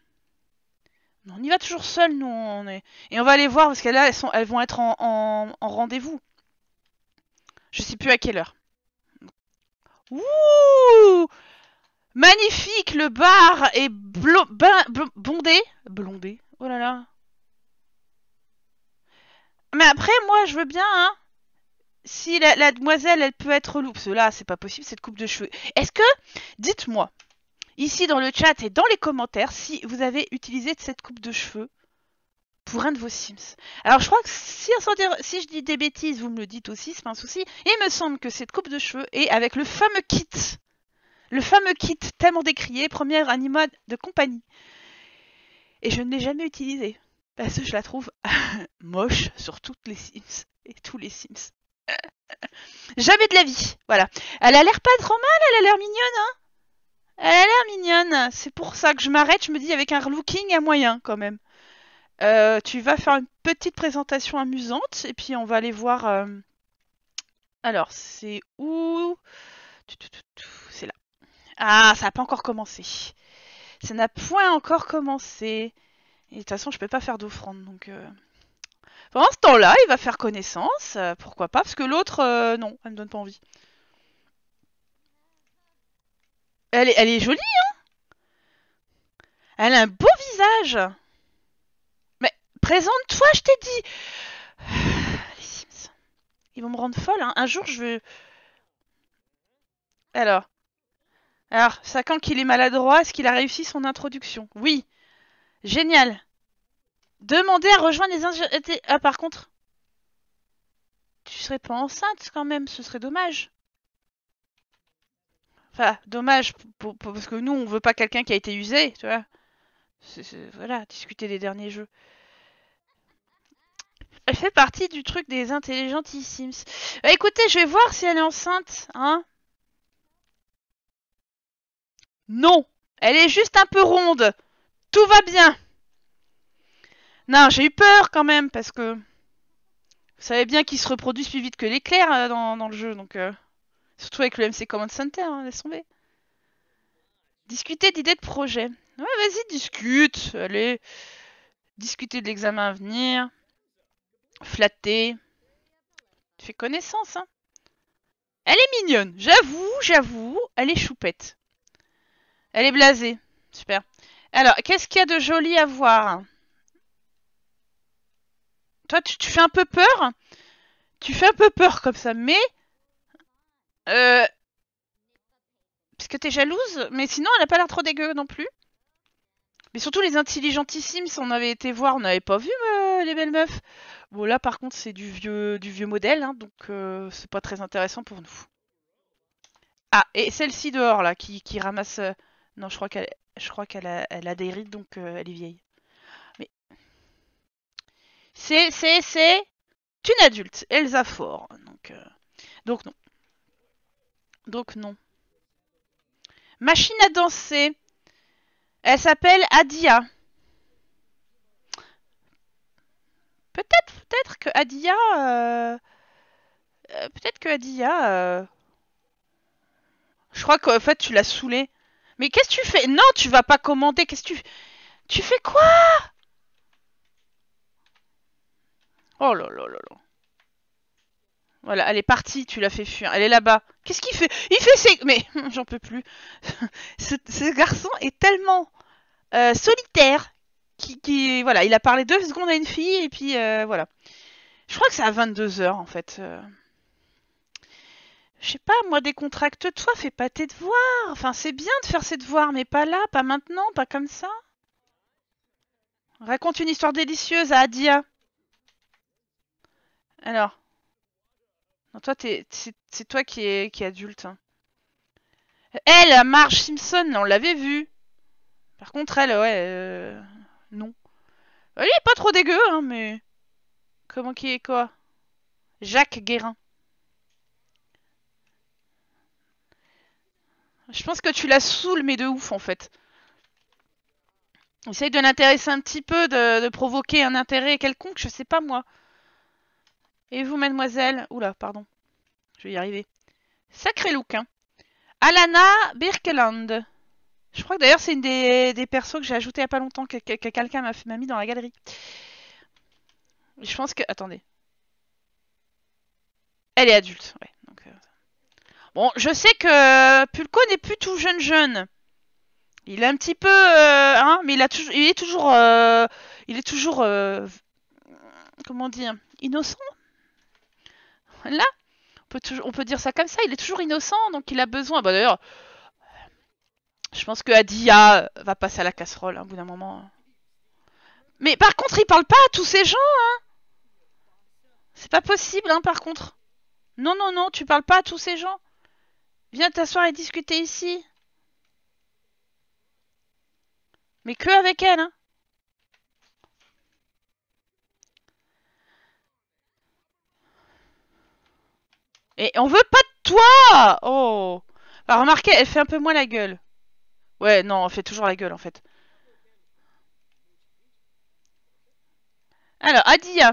On y va toujours seul, nous. On est... Et on va aller voir parce que là, elles, sont... elles vont être en, rendez-vous. Je sais plus à quelle heure. Ouh Magnifique, le bar est bondé. Blondé. Oh là là. Mais après, moi, je veux bien, hein. Si la, demoiselle, elle peut être loupe, là, c'est pas possible, cette coupe de cheveux. Est-ce que, dites-moi, ici dans le chat et dans les commentaires, si vous avez utilisé cette coupe de cheveux pour un de vos Sims? Alors, je crois que si, je dis des bêtises, vous me le dites aussi, c'est pas un souci. il me semble que cette coupe de cheveux est avec le fameux kit. Le fameux kit tellement décrié, premier animal de compagnie. Et je ne l'ai jamais utilisé. Parce que je la trouve moche sur toutes les Sims. Et tous les Sims. jamais de la vie. Voilà. Elle a l'air pas trop mal, elle a l'air mignonne, hein Elle a l'air mignonne. C'est pour ça que je m'arrête, je me dis avec un looking à moyen quand même. Euh, tu vas faire une petite présentation amusante et puis on va aller voir. Euh, alors, c'est où? C'est là. Ah, ça n'a pas encore commencé. Ça n'a point encore commencé. Et de toute façon, je peux pas faire d'offrande, donc... Euh... Pendant ce temps-là, il va faire connaissance, euh, pourquoi pas, parce que l'autre, euh, non, elle me donne pas envie. Elle est, elle est jolie, hein. Elle a un beau visage. Mais, présente-toi, je t'ai dit. Les Sims, ils vont me rendre folle, hein. Un jour, je veux... Alors, alors, sachant qu'il est maladroit, est-ce qu'il a réussi son introduction? Oui. Génial. Demandez à rejoindre les ingénieurs... Ah, par contre... Tu serais pas enceinte quand même, ce serait dommage. Enfin, dommage, pour- parce que nous, on veut pas quelqu'un qui a été usé, tu vois. Voilà, discuter des derniers jeux. Elle fait partie du truc des intelligentissimes. Bah, écoutez, je vais voir si elle est enceinte, hein. Non, elle est juste un peu ronde. Tout va bien. Non, j'ai eu peur quand même parce que vous savez bien qu'ils se reproduisent plus vite que l'éclair euh, dans, le jeu, donc euh, surtout avec le MC Command Center, hein, laisse tomber. Discuter d'idées de projet. Ouais, vas-y, discute. Allez, discuter de l'examen à venir. Flatter. Tu fais connaissance, hein. Elle est mignonne, j'avoue, j'avoue, elle est choupette. Elle est blasée. Super. Alors, qu'est-ce qu'il y a de joli à voir? Toi, tu, fais un peu peur? Tu fais un peu peur comme ça, mais... Euh... Parce que t'es jalouse, mais sinon, elle a pas l'air trop dégueu non plus. Mais surtout, les intelligentissimes, si on avait été voir, on n'avait pas vu euh, les belles meufs. Bon, là, par contre, c'est du vieux, du vieux modèle, hein, donc euh, c'est pas très intéressant pour nous. Ah, et celle-ci dehors, là, qui, qui ramasse... Non, je crois qu'elle a, des rides, donc euh, elle est vieille. Mais... C'est, c'est, c'est une adulte, Elsa Fort. Donc, euh, donc non. Donc non. Machine à danser. Elle s'appelle Adia. Peut-être, peut-être que Adia... euh, peut-être que Adia... Je crois qu'en fait, tu l'as saoulée. Mais qu'est-ce que tu fais? Non, tu vas pas commander. Qu'est-ce que tu... Tu fais quoi? Oh là là là là. Voilà, elle est partie, tu l'as fait fuir. Elle est là-bas. Qu'est-ce qu'il fait? Il fait ses... Mais j'en peux plus. ce, garçon est tellement euh, solitaire qui, qui... Voilà, il a parlé deux secondes à une fille et puis euh, voilà. Je crois que c'est à 22h en fait. euh. Je sais pas, moi, décontracte-toi, fais pas tes devoirs. Enfin, c'est bien de faire ses devoirs, mais pas là, pas maintenant, pas comme ça. Raconte une histoire délicieuse à Adia. Alors. Non, toi, c'est, toi qui est, qui adulte. hein. Elle, Marge Simpson, on l'avait vue. Par contre, elle, ouais, euh, non. Elle est pas trop dégueu, hein, mais... Comment qui est quoi? Jacques Guérin. Je pense que tu la saoules, mais de ouf, en fait. Essaye de l'intéresser un petit peu, de, provoquer un intérêt quelconque, je sais pas moi. Et vous, mademoiselle? Oula, pardon. Je vais y arriver. Sacré look, hein. Alana Birkeland. Je crois que d'ailleurs c'est une des, persos que j'ai ajouté il y a pas longtemps, que, que- que quelqu'un m'a m'a mis dans la galerie. Je pense que... Attendez. Elle est adulte, ouais. Euh, Bon, je sais que Pulco n'est plus tout jeune jeune. Il est un petit peu... euh, hein, mais il, a il est toujours... euh, il est toujours... euh, comment dire Innocent Là on peut, toujours- on peut dire ça comme ça, il est toujours innocent, donc il a besoin... Bah d'ailleurs, je pense que Adia va passer à la casserole hein, au bout d'un moment. Mais par contre, il parle pas à tous ces gens, hein C'est pas possible, hein, par contre. Non, non, non, tu parles pas à tous ces gens. Viens t'asseoir et discuter ici. Mais que avec elle, hein. Et on veut pas de toi Oh Bah remarquez, elle fait un peu moins la gueule. Ouais, non, elle fait toujours la gueule, en fait. Alors, Adia.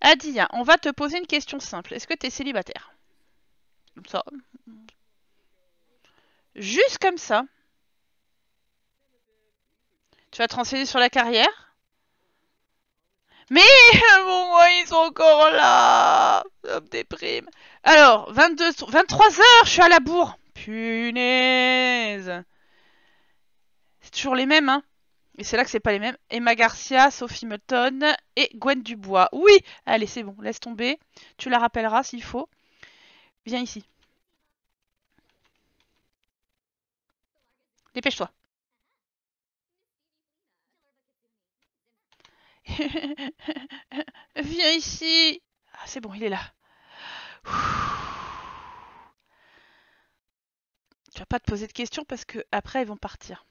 Adia, on va te poser une question simple. Est-ce que t'es célibataire? Comme ça. Juste comme ça. Tu vas te renseigner sur la carrière Mais bon, moi, ils sont encore là Ça me déprime. Alors, 22, 23 heures, je suis à la bourre. Punaise. C'est toujours les mêmes, hein. Et c'est là que c'est pas les mêmes. Emma Garcia, Sophie Melton et Gwen Dubois. Oui Allez, c'est bon, laisse tomber. Tu la rappelleras s'il faut. Viens ici. Dépêche-toi. Viens ici. Ah, c'est bon, il est là. Tu vas pas te poser de questions parce que après ils vont partir.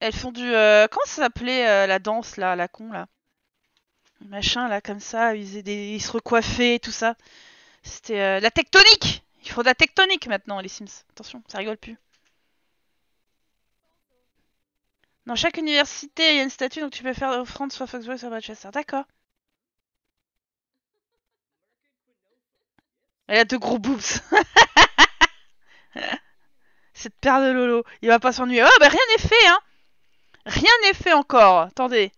Elles font du. euh, comment ça s'appelait euh, la danse là, la con là? Machin là, comme ça, ils, se recoiffaient tout ça. C'était euh, la tectonique Il faut de la tectonique maintenant, les Sims. Attention, ça rigole plus. Dans chaque université, il y a une statue, donc tu peux faire offrande soit Foxboy, soit Manchester. D'accord. Elle a de gros boobs. Cette paire de Lolo. Il va pas s'ennuyer. Oh, bah rien n'est fait, hein Rien n'est fait encore. Attendez.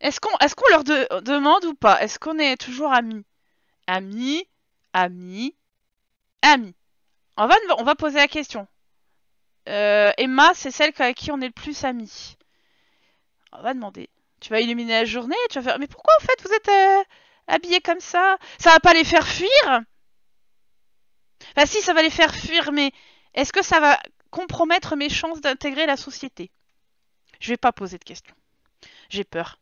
Est-ce qu'on leur de- demande ou pas? Est-ce qu'on est toujours amis? Amis, amis, amis. On va, on va poser la question. Euh, Emma, c'est celle avec qui on est le plus amis. On va demander. Tu vas illuminer la journée Tu vas faire. Mais pourquoi en fait vous êtes euh, habillés comme ça? Ça va pas les faire fuir? Bah si, ça va les faire fuir, mais est-ce que ça va compromettre mes chances d'intégrer la société? Je vais pas poser de questions. J'ai peur.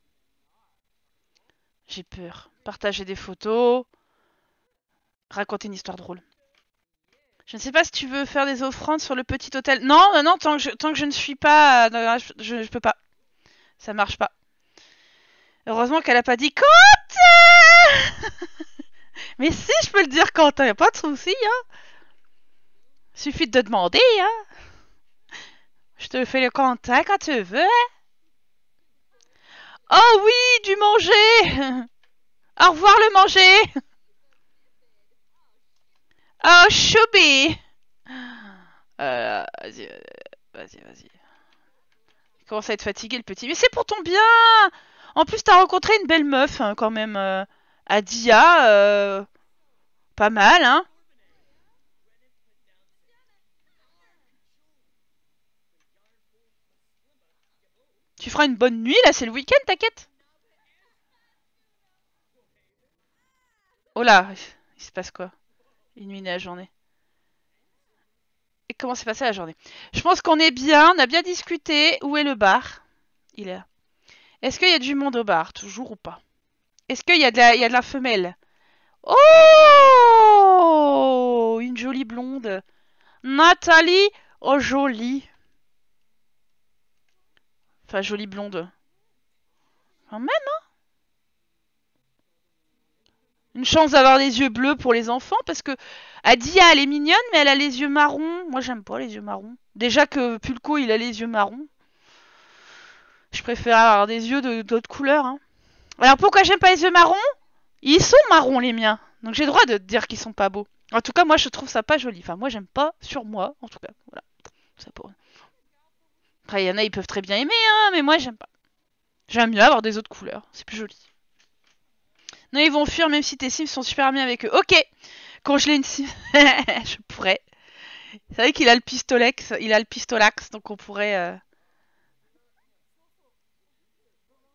J'ai peur. Partager des photos. Raconter une histoire drôle. Je ne sais pas si tu veux faire des offrandes sur le petit hôtel. Non, non, non, tant que je, ne suis pas... euh, je, je peux pas. Ça marche pas. Heureusement qu'elle a pas dit Quentin Mais si, je peux le dire Quentin, pas de souci, hein. Suffit de demander, hein. Je te fais le Quentin quand tu veux. hein. Oh oui, du manger Au revoir le manger Oh, choubi euh, Vas-y, vas-y, vas-y. Il commence à être fatigué, le petit. Mais c'est pour ton bien En plus, t'as rencontré une belle meuf, hein, quand même. Euh, Adia, euh, pas mal, hein Tu feras une bonne nuit, là, c'est le week-end, t'inquiète Oh là, il se passe quoi? Une nuit et la journée. Et comment s'est passée la journée? Je pense qu'on est bien, on a bien discuté. Où est le bar? Il est là. Est-ce qu'il y a du monde au bar, toujours ou pas? Est-ce qu'il y, de y a de la femelle? Oh Une jolie blonde. Nathalie Oh, jolie. Enfin, jolie blonde. Quand même, hein Une chance d'avoir les yeux bleus pour les enfants, parce que Adia, elle est mignonne, mais elle a les yeux marrons. Moi, j'aime pas les yeux marrons. Déjà que Pulco, il a les yeux marrons. Je préfère avoir des yeux d'autres couleurs. Hein. Alors, pourquoi j'aime pas les yeux marrons? Ils sont marrons, les miens. Donc, j'ai le droit de dire qu'ils sont pas beaux. En tout cas, moi, je trouve ça pas joli. Enfin, moi, j'aime pas sur moi, en tout cas. Voilà. Ça pour... Après, il y en a, ils peuvent très bien aimer, hein, mais moi, j'aime pas. J'aime mieux avoir des autres couleurs. C'est plus joli. Non, ils vont fuir même si tes sims sont super bien avec eux. Ok, congeler une sim. je pourrais. C'est vrai qu'il a le pistolet, il a le pistolax, donc on pourrait. euh,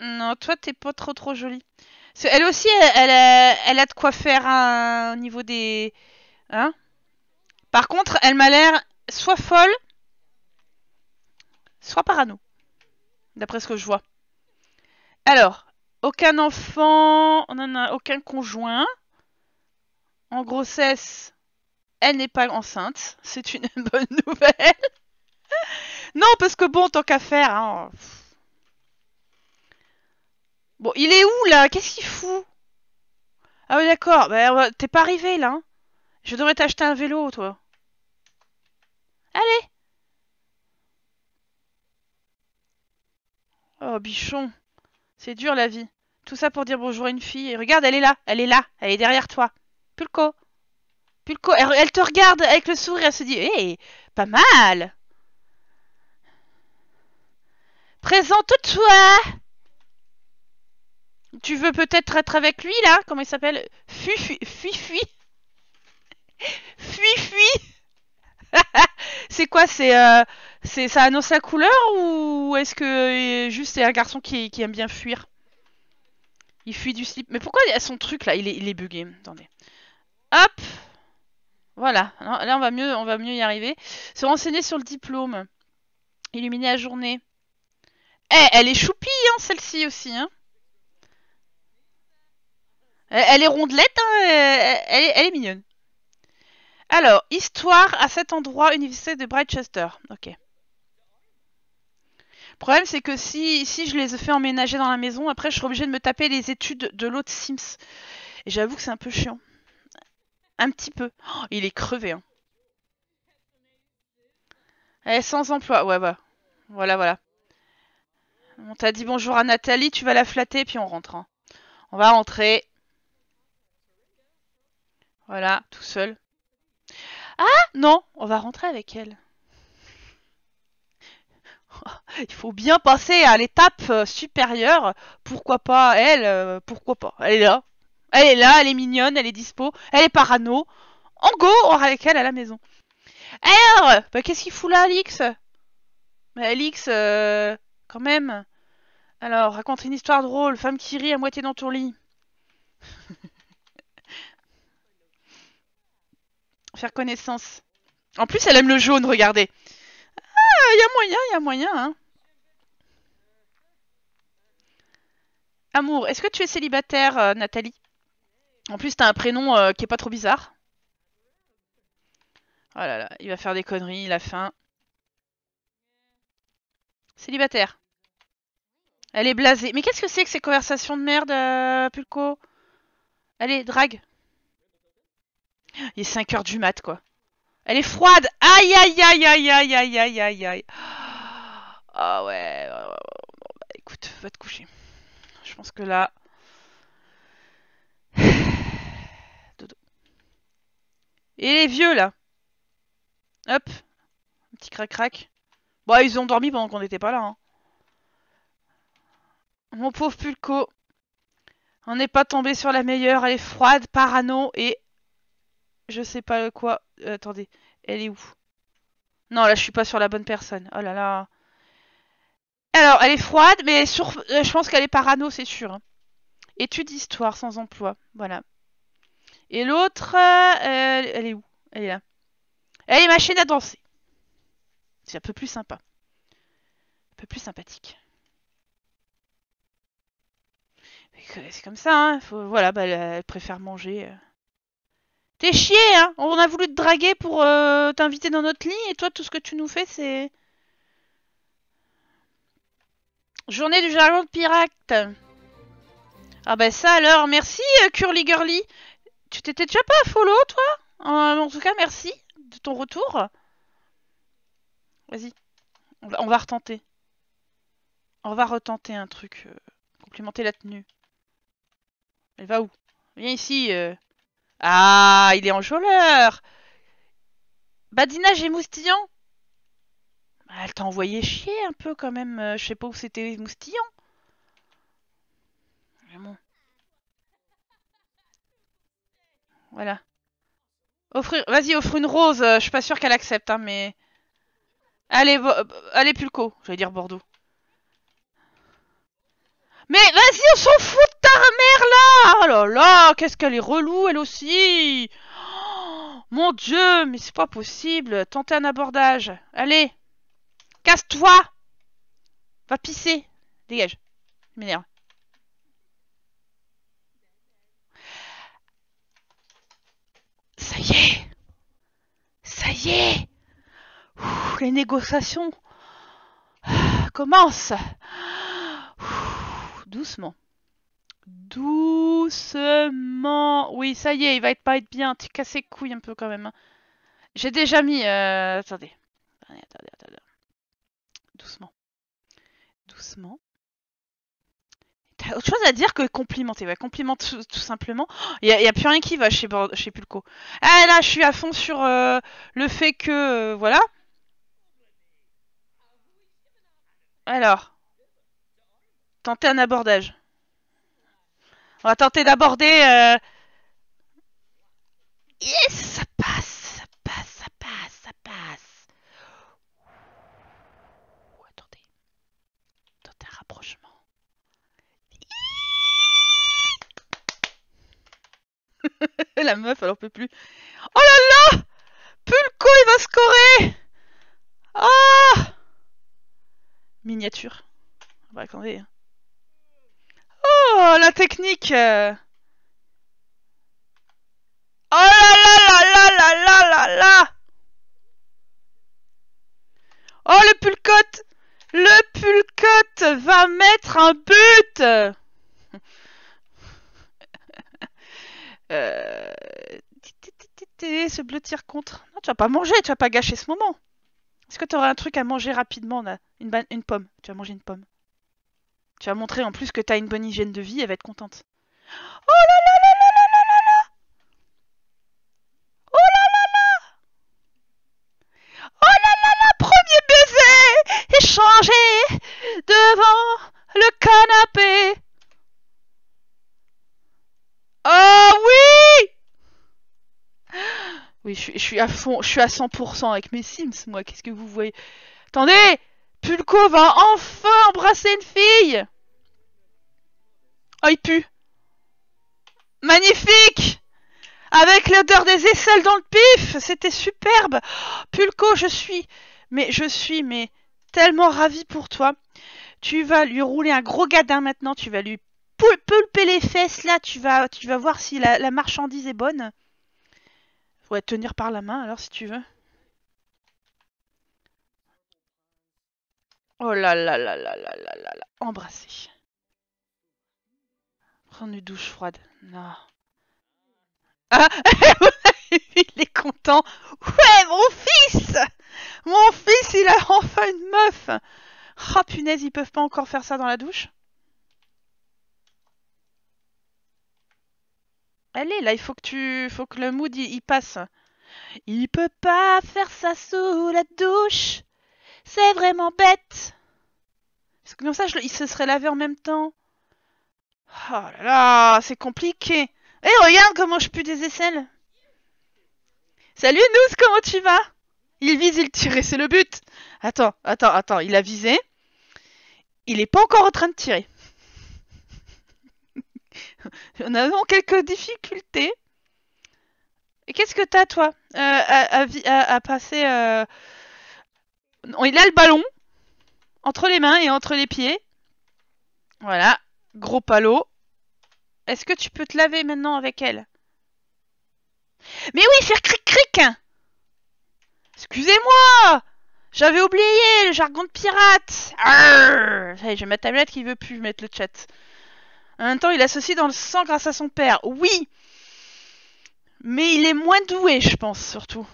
Non, toi t'es pas trop trop jolie. Elle aussi, elle, elle a, elle a de quoi faire hein, au niveau des. Hein Par contre, elle m'a l'air soit folle, soit parano. D'après ce que je vois. Alors, aucun enfant, on en a aucun conjoint. En grossesse, elle n'est pas enceinte. C'est une bonne nouvelle. non, parce que bon, tant qu'à faire. Hein. Bon, il est où là? Qu'est-ce qu'il fout? Ah oui, d'accord. Bah, T'es pas arrivé là. hein? Je devrais t'acheter un vélo, toi. Allez Oh, bichon. C'est dur la vie. Tout ça pour dire bonjour à une fille. Regarde, elle est là. Elle est là. Elle est derrière toi. Pulco. Pulco. Elle, te regarde avec le sourire. Elle se dit Hé, pas mal. Présente-toi. Tu veux peut-être être avec lui là? Comment il s'appelle? Fui Fui Fui Fui Fui C'est quoi C'est euh, ça annonce la couleur ou est-ce que euh, juste c'est un garçon qui, aime bien fuir? Il fuit du slip. Mais pourquoi il a son truc là? Il est bugué. Attendez. Hop. Voilà. Là on va mieux on va mieux y arriver. Se renseigner sur le diplôme. Illuminer la journée. Eh, elle est choupie, hein, celle-ci aussi, hein. Elle, est rondelette, hein, elle est mignonne. Alors, histoire à cet endroit, université de Brightchester. Ok. Le problème, c'est que si, je les fais emménager dans la maison, après, je serai obligée de me taper les études de l'autre Sims. Et j'avoue que c'est un peu chiant. Un petit peu. Oh, il est crevé, hein. Est sans emploi. Ouais, bah. Voilà, voilà. On t'a dit bonjour à Nathalie, tu vas la flatter, puis on rentre. hein. On va rentrer. Voilà, tout seul. Ah non, on va rentrer avec elle. Il faut bien passer à l'étape euh, supérieure. Pourquoi pas elle euh, Pourquoi pas Elle est là. Elle est là, elle est mignonne, elle est dispo, elle est parano. En go, on aura avec elle à la maison. Alors, bah, qu'est-ce qu'il fout là, Alix? Bah, Alix, euh, quand même. Alors, raconte une histoire drôle. Femme qui rit à moitié dans ton lit. Faire connaissance. En plus, elle aime le jaune, regardez. Ah, il y a moyen, il y a moyen, hein. Amour, est-ce que tu es célibataire, euh, Nathalie? En plus, t'as un prénom euh, qui est pas trop bizarre. Oh là là, il va faire des conneries, il a faim. Célibataire. Elle est blasée. Mais qu'est-ce que c'est que ces conversations de merde, euh, Pulco Allez, drague. Il est 5 heures du mat, quoi. Elle est froide. Aïe, aïe, aïe, aïe, aïe, aïe, aïe, aïe, aïe. Ah ouais. Bon, bah, écoute, va te coucher. Je pense que là... Dodo. Et les vieux, là Hop. Un petit crac-crac. Bon, ils ont dormi pendant qu'on n'était pas là. Hein. Mon pauvre Pulco. On n'est pas tombé sur la meilleure. Elle est froide, parano et... Je sais pas quoi. Euh, attendez. Elle est où? Non, là, je suis pas sur la bonne personne. Oh là là. Alors, elle est froide, mais euh, je pense qu'elle est parano, c'est sûr. hein. Étude d'histoire sans emploi. Voilà. Et l'autre, euh, elle, est où? Elle est là. Elle est machine à danser. C'est un peu plus sympa. Un peu plus sympathique. C'est comme ça, hein. Voilà, bah, elle préfère manger. T'es chié, hein On a voulu te draguer pour euh, t'inviter dans notre lit, et toi, tout ce que tu nous fais, c'est... Journée du jargon de pirate. Ah bah ça alors, merci euh, Curly Girly. Tu t'étais déjà pas à follow, toi? Euh, En tout cas, merci de ton retour. Vas-y, on va, retenter. On va retenter un truc. complimenter la tenue. Elle va où? Viens ici. Ah, il est enjôleur Badinage et moustillant Ah, Elle t'a envoyé chier un peu quand même. euh, Je sais pas où c'était moustillant. Mais bon. Voilà. Vas-y, offre une rose. euh, Je suis pas sûre qu'elle accepte, hein, mais... Allez, euh, allez Pulco. J'allais dire Bordeaux. Mais vas-y, on s'en fout mère là Oh là là, qu'est-ce qu'elle est relou elle aussi Oh, Mon dieu, mais c'est pas possible. Tentez un abordage. Allez, casse-toi Va pisser. Dégage. Je m'énerve. Ça y est Ça y est Les négociations ah, commencent Doucement. Doucement. Oui, ça y est, il va être pas être bien. Tu casses les couilles un peu quand même. hein. J'ai déjà mis. euh, Attendez. Doucement. Doucement. T'as autre chose à dire que complimenter? Ouais, tout, simplement. Il y, a- plus rien qui va chez, Bord- Pulco. Ah là, je suis à fond sur euh, le fait que. euh, voilà. Alors. Tenter un abordage. On va tenter d'aborder. euh, Yes, ça passe, ça passe, ça passe, ça passe. Attendez. Tenter un rapprochement. La meuf, elle en peut plus. Oh là là Pulco, il va scorer Ah Miniature. Bah, attendez. Oh, la technique euh. Oh là là là là là là là Oh, le pulcote Le pulcote va mettre un but euh... Ce bleu tire contre. Non, tu vas pas manger, tu vas pas gâcher ce moment. Est-ce que tu un truc à manger rapidement là? Une, une pomme. Tu vas manger une pomme. Tu vas montrer en plus que tu as une bonne hygiène de vie, elle va être contente. Oh là là là là là là là là Oh là là là Oh là là là Premier baiser échangé devant le canapé Oh oui Oui, je, je, suis à fond, je suis à 100% avec mes Sims, moi. Qu'est-ce que vous voyez Attendez Pulco va enfin embrasser une fille. Oh, il pue. Magnifique. Avec l'odeur des aisselles dans le pif. C'était superbe. Pulco, je suis... Mais je suis mais tellement ravie pour toi. Tu vas lui rouler un gros gadin maintenant, tu vas lui pulper les fesses là, tu vas, tu vas voir si la, la marchandise est bonne. Ouais, tenir par la main alors si tu veux. Oh là là là là là là là là. Embrasser. Prendre une douche froide. Non. Ah Il est content. Ouais, mon fils Mon fils, il a enfin une meuf Oh punaise, ils peuvent pas encore faire ça dans la douche? Allez, là, il faut que tu... faut que le mood, il passe. Il peut pas faire ça sous la douche c'est vraiment bête. Parce que comme ça, il se serait lavé en même temps. Oh là là, c'est compliqué. Eh, regarde comment je pue des aisselles. Salut Nous, comment tu vas? Il vise, il tire, c'est le but. Attends, attends, attends, il a visé. Il est pas encore en train de tirer. On a quelques difficultés. Et qu'est-ce que t'as, toi, euh, à, passer euh, il a le ballon entre les mains et entre les pieds. Voilà, gros palot. Est-ce que tu peux te laver maintenant avec elle? Mais oui, faire cric-cric Excusez-moi J'avais oublié le jargon de pirate J'ai ma tablette qui veut plus mettre le chat. En même temps, il associe dans le sang grâce à son père. Oui Mais il est moins doué, je pense, surtout.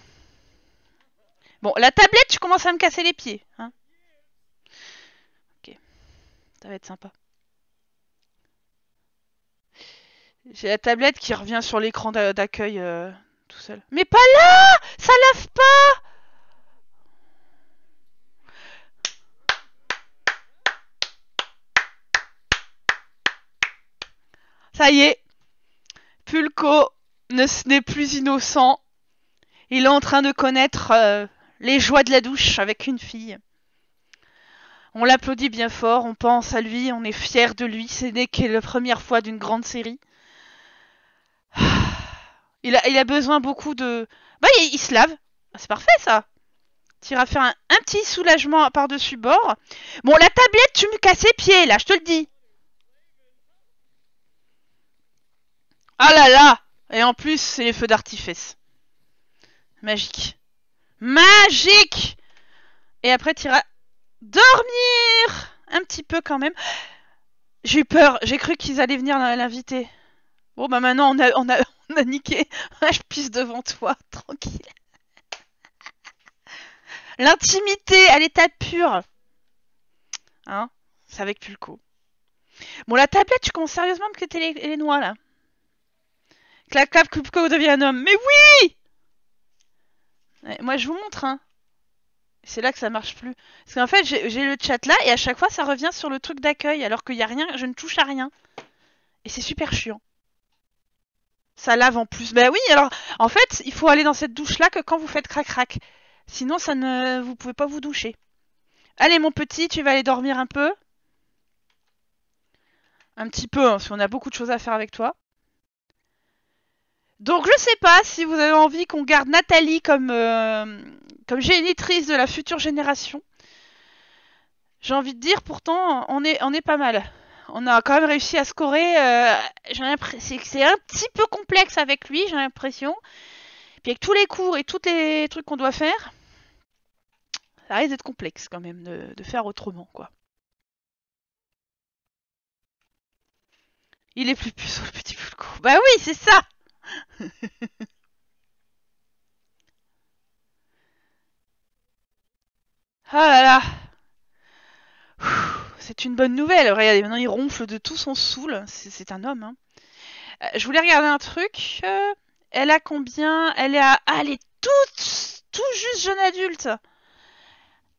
Bon, la tablette, tu commences à me casser les pieds. Hein ok. Ça va être sympa. J'ai la tablette qui revient sur l'écran d'accueil euh, tout seul. Mais pas là Ça lave pas Ça y est. Pulco n'est plus innocent. Il est en train de connaître euh, les joies de la douche avec une fille. On l'applaudit bien fort, on pense à lui, on est fier de lui, c'est n'est que la première fois d'une grande série. Il a, il a besoin beaucoup de... Bah, il, se lave. Ah, c'est parfait, ça. Tu faire un, un petit soulagement par-dessus bord. Bon, la tablette, tu me casses les pieds, là, je te le dis. Ah là là Et en plus, c'est les feux d'artifice. Magique. Magique Et après, tu iras dormir un petit peu quand même. J'ai eu peur, j'ai cru qu'ils allaient venir l'inviter. Bon, bah maintenant, on a, on a, on a niqué. Je pisse devant toi, tranquille. L'intimité à l'état pur. Hein? C'est avec Pulco. Bon, la tablette, tu commences sérieusement à me les, les noix, là. Clac, clac, Pulco devient un homme. Mais oui moi, je vous montre, hein. C'est là que ça marche plus. Parce qu'en fait, j'ai le chat là et à chaque fois, ça revient sur le truc d'accueil alors qu'il n'y a rien, je ne touche à rien. Et c'est super chiant. Ça lave en plus. Ben oui, alors, en fait, il faut aller dans cette douche-là que quand vous faites crac-crac. Sinon, ça ne, vous pouvez pas vous doucher. Allez, mon petit, tu vas aller dormir un peu. Un petit peu, hein, parce qu'on a beaucoup de choses à faire avec toi. Donc je sais pas si vous avez envie qu'on garde Nathalie comme, euh, comme génitrice de la future génération. J'ai envie de dire, pourtant, on est, on est pas mal. On a quand même réussi à scorer. Euh, j'ai l'impression que c'est un petit peu complexe avec lui, j'ai l'impression. Puis avec tous les cours et tous les trucs qu'on doit faire, ça risque d'être complexe quand même de, de faire autrement, quoi. Il est plus puceau le petit Pulco. Bah oui, c'est ça Ah là là C'est une bonne nouvelle. Regardez, maintenant il ronfle de tout son saoul. C'est un homme. Hein. Euh, je voulais regarder un truc. Euh, elle a combien? Elle est à... Ah, elle est toute... tout juste jeune adulte.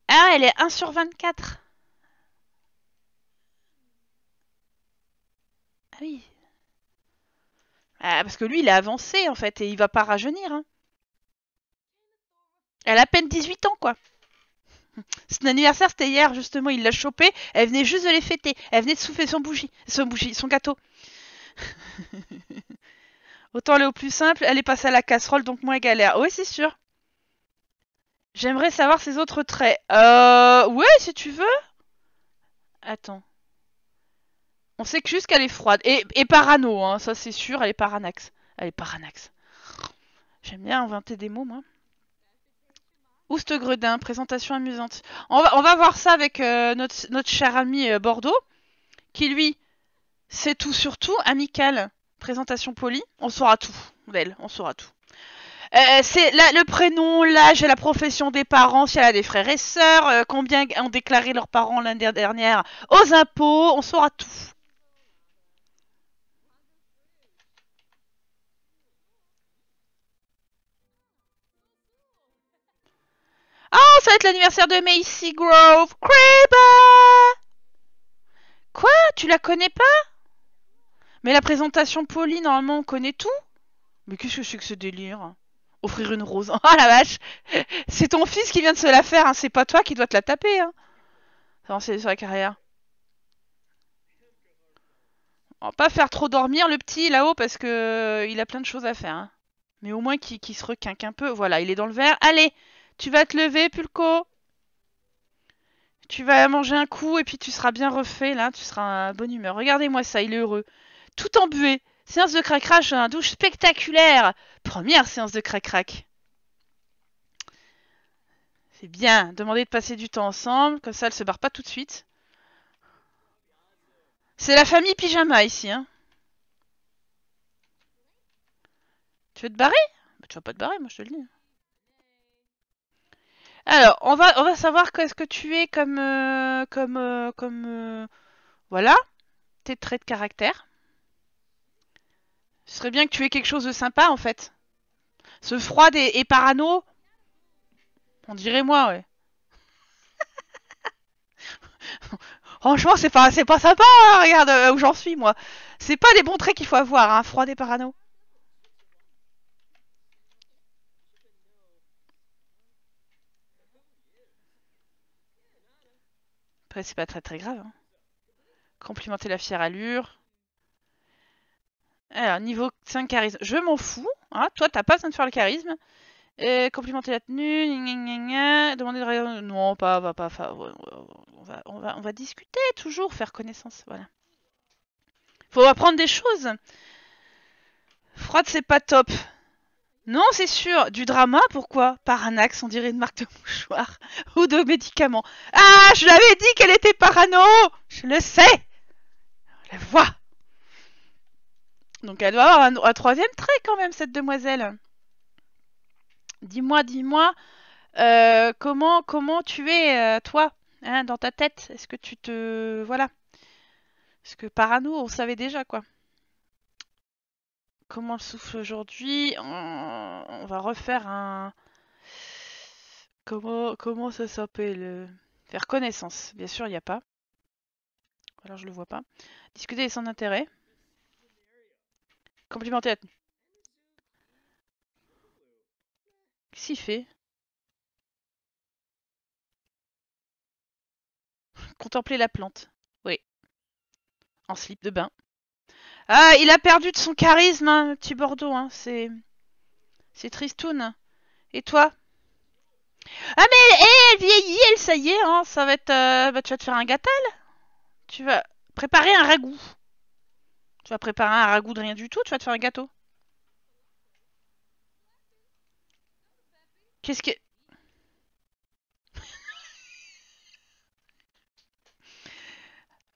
Ah, elle est 1 sur 24. Ah oui. Ah, parce que lui, il est avancé, en fait, et il va pas rajeunir. Hein. Elle a à peine 18 ans, quoi. Son anniversaire, c'était hier, justement, il l'a chopé. Elle venait juste de les fêter. Elle venait de souffler son bougie, son bougie, son gâteau. Autant aller au plus simple, elle est passée à la casserole, donc moins galère. Oui, c'est sûr. J'aimerais savoir ses autres traits. Euh... Ouais, si tu veux. Attends. On sait que juste qu'elle est froide. Et, parano, hein, ça c'est sûr, elle est paranax. Elle est paranax. J'aime bien inventer des mots, moi. Ouste Gredin, présentation amusante. On va, voir ça avec euh, notre, notre cher ami euh, Bordeaux, qui lui, c'est tout sur tout, amical, présentation polie. On saura tout d'elle, on saura tout. Euh, c'est le prénom, l'âge et la profession des parents, si elle a des frères et sœurs, euh, combien ont déclaré leurs parents l'année dernière aux impôts, on saura tout. Ça l'anniversaire de Macy Grove. Quoi? Tu la connais pas? Mais la présentation Polly, normalement, on connaît tout Mais qu'est-ce que c'est que ce délire? Offrir une rose. Oh la vache C'est ton fils qui vient de se la faire, hein. c'est pas toi qui dois te la taper. Hein. Sur la carrière. On pas faire trop dormir le petit là-haut parce que euh, il a plein de choses à faire. Hein. Mais au moins qu'il se requinque un peu. Voilà, il est dans le verre. Allez tu vas te lever, Pulco. Tu vas manger un coup et puis tu seras bien refait, là. Tu seras en bonne humeur. Regardez-moi ça, il est heureux. Tout embué. Séance de crac-crac, un douche spectaculaire. Première séance de crac-crac. C'est bien. Demandez de passer du temps ensemble. Comme ça, elle se barre pas tout de suite. C'est la famille pyjama ici, hein. Tu veux te barrer? Bah, Tu vas pas te barrer, moi je te le dis. Alors, on va, on va savoir qu'est-ce que tu es comme, euh, comme, euh, comme, euh, voilà, tes traits de caractère. Ce serait bien que tu aies quelque chose de sympa, en fait. Ce froid et, parano, on dirait moi, ouais. Franchement, c'est pas, pas sympa, hein, regarde où j'en suis, moi. C'est pas des bons traits qu'il faut avoir, hein, froid et parano. C'est pas très très grave. Hein. Complimenter la fière allure. Alors, niveau 5 charisme, je m'en fous. Hein. Toi, t'as pas besoin de faire le charisme. Complimenter la tenue, demander de Non, pas, va pas, on va, on va, on va discuter toujours, faire connaissance, voilà. Faut apprendre des choses. Froide, c'est pas top. Non, c'est sûr. Du drama, pourquoi? Paranax, on dirait une marque de mouchoir. Ou de médicaments. Ah, je l'avais dit qu'elle était parano Je le sais la voit Donc elle doit avoir un, troisième trait quand même, cette demoiselle. Dis-moi, dis-moi, euh, comment, comment tu es, euh, toi, hein, dans ta tête? Est-ce que tu te... Voilà. Parce que parano, on savait déjà, quoi. Comment le souffle aujourd'hui on... va refaire un... Comment, comment ça s'appelle Faire connaissance. Bien sûr, il n'y a pas. Alors, je le vois pas. Discuter et son intérêt. Complimenter la tenue. Qu'est-ce qu'il fait? Contempler la plante. Oui. En slip de bain. Ah, il a perdu de son charisme, hein, petit Bordeaux. Hein. C'est, c'est tristoun. Et toi? Ah mais elle vieillit, elle, ça y est, hein, ça va être... euh, bah, tu vas te faire un gâtal Tu vas préparer un ragoût. Tu vas préparer un ragoût de rien du tout, tu vas te faire un gâteau. Qu'est-ce que...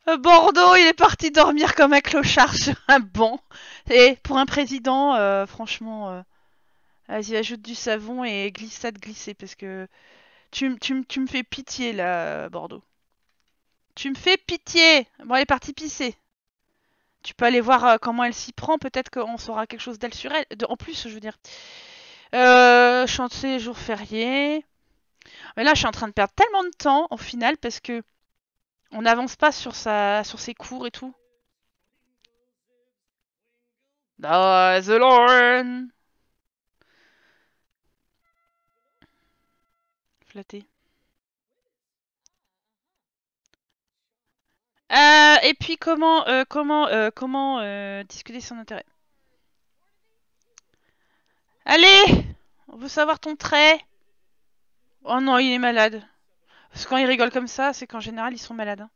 Bordeaux, il est parti dormir comme un clochard sur un banc. Et pour un président, euh, franchement, euh, vas-y, ajoute du savon et glissade glisser parce que tu, tu, me fais pitié là, Bordeaux. Tu me fais pitié. Bon, elle est partie pisser. Tu peux aller voir euh, comment elle s'y prend. Peut-être qu'on saura quelque chose d'elle sur elle. De- en plus, je veux dire, euh, chanter jour férié. Mais là, je suis en train de perdre tellement de temps au final parce que on n'avance pas sur sa, sur ses cours et tout. That's the Lauren. Flatté. Euh, et puis comment, euh, comment, euh, comment euh, discuter son intérêt? Allez, on veut savoir ton trait. Oh non, il est malade. Parce que quand ils rigolent comme ça, c'est qu'en général ils sont malades. hein.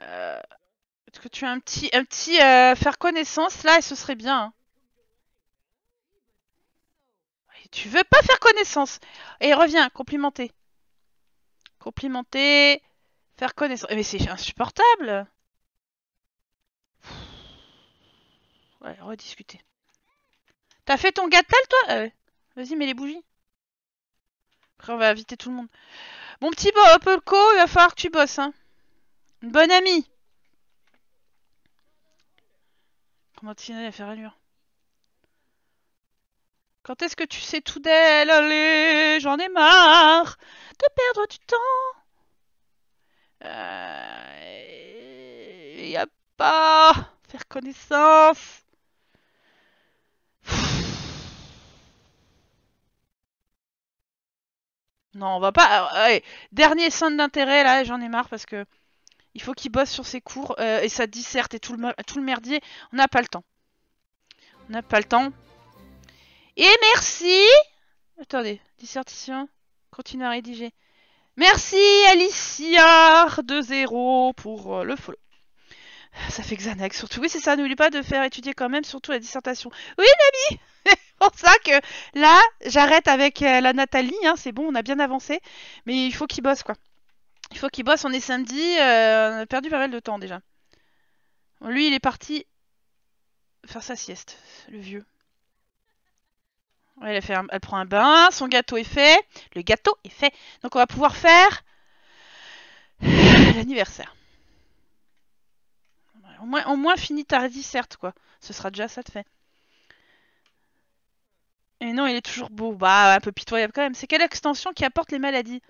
Euh, Est-ce que tu as un petit, un petit euh, faire connaissance? Là et ce serait bien. hein. Tu veux pas faire connaissance? Et reviens, complimenter. Complimenter, faire connaissance. Mais c'est insupportable. Ouais, rediscuter. T'as fait ton gâteau toi? Ouais. Vas-y, mets les bougies. Après, on va inviter tout le monde. Mon petit Polko, il va falloir que tu bosses. Hein. Une bonne amie. Comment continuer à faire allure Quand est-ce que tu sais tout d'elle? Allez, j'en ai marre de perdre du temps. Euh... Y a pas faire connaissance. Non, on va pas. alors, allez, dernier centre d'intérêt là, j'en ai marre parce que il faut qu'il bosse sur ses cours euh, et sa disserte et tout le, tout le merdier. On n'a pas le temps. On n'a pas le temps. Et merci. Attendez, dissertation. Continue à rédiger. Merci Alicia de 0 pour euh, le follow. Ça fait Xanax surtout. Oui, c'est ça. N'oublie pas de faire étudier quand même, surtout la dissertation. Oui, C'est pour ça que là, j'arrête avec euh, la Nathalie. Hein, c'est bon, on a bien avancé. Mais il faut qu'il bosse, quoi. Il faut qu'il bosse. On est samedi. euh, on a perdu pas mal de temps déjà. Lui, il est parti faire sa sieste, le vieux. Elle, fait elle prend un bain, son gâteau est fait. Le gâteau est fait. Donc on va pouvoir faire l'anniversaire. Au moins, moins fini ta disserte, quoi. Ce sera déjà ça de fait. Et non, il est toujours beau. Bah, un peu pitoyable quand même. C'est quelle extension qui apporte les maladies?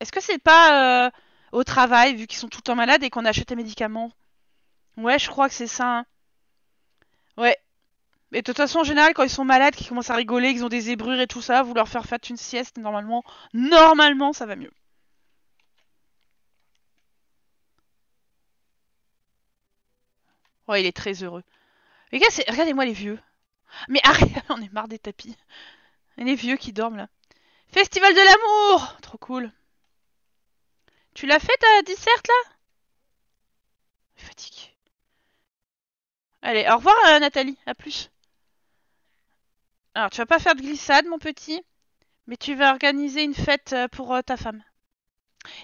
Est-ce que c'est pas euh, au travail, vu qu'ils sont tout le temps malades et qu'on achète des médicaments? Ouais, je crois que c'est ça. hein. Ouais. Mais de toute façon, en général, quand ils sont malades, qu'ils commencent à rigoler, qu'ils ont des ébrures et tout ça, vous leur faire une sieste, normalement, normalement, ça va mieux. Ouais, il est très heureux. Les regardez-moi les vieux. Mais arrête, on est marre des tapis. Et les vieux qui dorment là. Festival de l'amour Trop cool. Tu l'as fait ta disserte là Fatigue. Allez, au revoir euh, Nathalie, à plus. Alors, tu vas pas faire de glissade, mon petit, mais tu vas organiser une fête euh, pour euh, ta femme.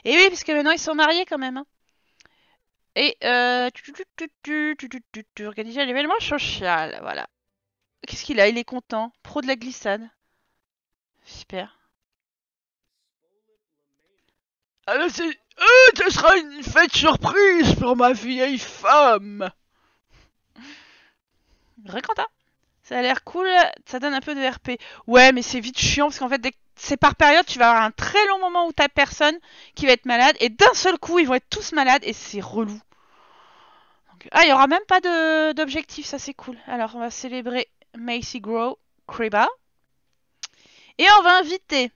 Et oui, parce que maintenant ils sont mariés quand même. hein. Et euh, tu, tu, tu, tu, tu, social, voilà. Qu'est-ce qu'il a? Il est content. Pro de la glissade. Super. Alors c'est... Euh, ce sera une fête surprise pour ma vieille femme. Quentin? Ça a l'air cool, ça donne un peu de RP. Ouais, mais c'est vite chiant parce qu'en fait, c'est par période, tu vas avoir un très long moment où t'as personne qui va être malade et d'un seul coup, ils vont être tous malades et c'est relou. Donc, ah, il y aura même pas de- d'objectif, ça c'est cool. Alors, on va célébrer Macy Grow Kriba et on va inviter.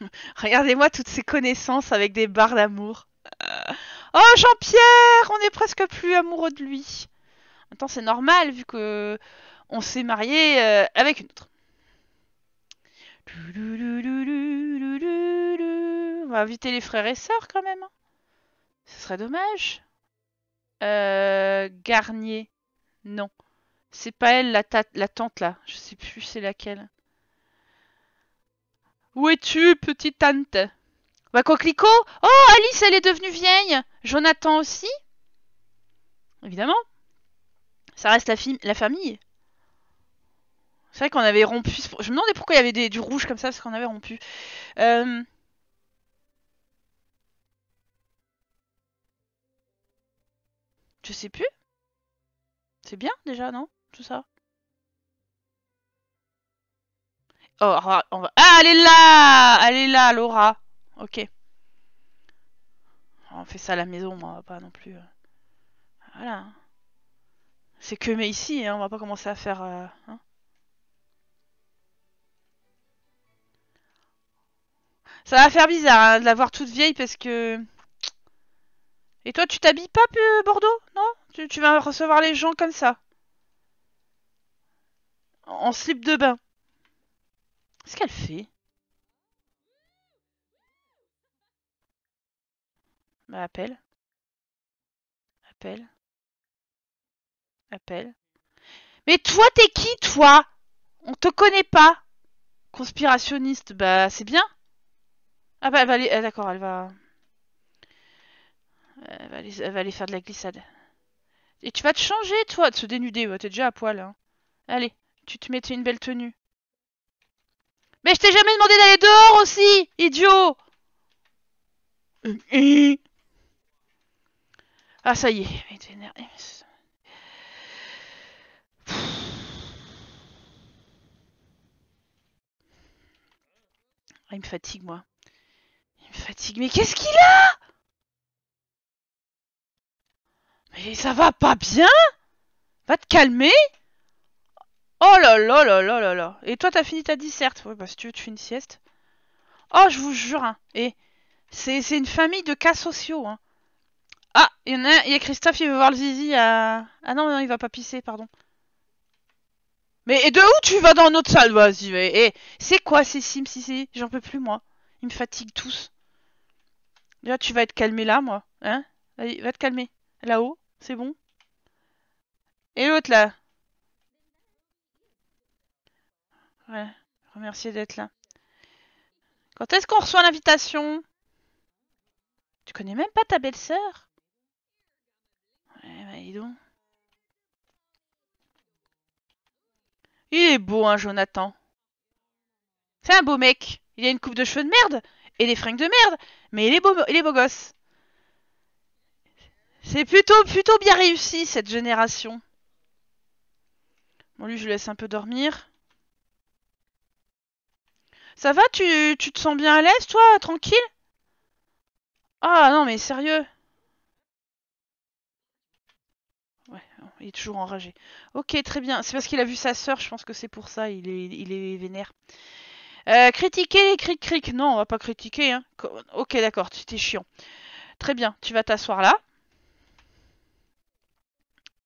Regardez-moi toutes ces connaissances avec des barres d'amour. Euh, Oh Jean-Pierre, on est presque plus amoureux de lui. Maintenant, c'est normal vu que on s'est marié euh, avec une autre. On va inviter les frères et sœurs quand même. Hein. Ce serait dommage. Euh, Garnier. Non. C'est pas elle, la, tante là. Je sais plus c'est laquelle. Où es-tu, petite tante? Bah, Coquelicot? Oh, Alice, elle est devenue vieille Jonathan aussi? Évidemment. Ça reste la, la famille. C'est vrai qu'on avait rompu. Je me demandais pourquoi il y avait du rouge comme ça, parce qu'on avait rompu. Euh... Je sais plus. C'est bien déjà, non Tout ça? Oh, on va... Ah, elle est là Elle est là, Laura. Ok. On fait ça à la maison, moi, on va pas non plus... Euh, voilà. C'est que mais ici, hein, on va pas commencer à faire... Euh, hein. Ça va faire bizarre hein, de la voir toute vieille parce que... Et toi, tu t'habilles pas, Bordeaux? Non? Tu, vas recevoir les gens comme ça? En slip de bain? Qu'est-ce qu'elle fait? Bah, appelle. Appelle. Appelle. Mais toi, t'es qui, toi? On te connaît pas. Conspirationniste, bah, c'est bien. Ah bah, elle va aller... Ah, d'accord, elle va... Elle va, aller... faire de la glissade. Et tu vas te changer, toi, de se dénuder. T'es déjà à poil. Hein. Allez, tu te mettais une belle tenue. Mais je t'ai jamais demandé d'aller dehors aussi, idiot Ah, ça y est. Il me fatigue, moi. Il me fatigue. Mais qu'est-ce qu'il a? Mais ça va pas bien? Va te calmer? Oh là là là là là là Et toi, t'as fini ta disserte Oui, bah si tu veux, tu fais une sieste. Oh, je vous jure, hein. Et c'est une famille de cas sociaux, hein. Ah, il y en a, il y a Christophe, il veut voir le zizi à... Ah non, non, il va pas pisser, pardon. Mais et de où tu vas dans notre salle? Vas-y, et c'est quoi ces Sims ici J'en peux plus, moi. Ils me fatiguent tous. Déjà, tu vas être calmé là, moi. Hein? Allez, va te calmer. Là-haut, c'est bon? Et l'autre, là? Ouais, remercier d'être là. Quand est-ce qu'on reçoit l'invitation? Tu connais même pas ta belle-sœur? Ouais, bah dis donc. Il est beau, hein, Jonathan. C'est un beau mec. Il a une coupe de cheveux de merde et des fringues de merde, mais il est beau, il est beau gosse. C'est plutôt, plutôt bien réussi cette génération. Bon, lui, je le laisse un peu dormir. Ça va tu, tu te sens bien à l'aise, toi Tranquille? Ah non, mais sérieux? Ouais, il est toujours enragé. Ok, très bien. C'est parce qu'il a vu sa sœur, je pense que c'est pour ça, il est, il est vénère. Euh, critiquer les cric cric. Non, on va pas critiquer. Hein. Ok, d'accord, c'était chiant. Très bien, tu vas t'asseoir là.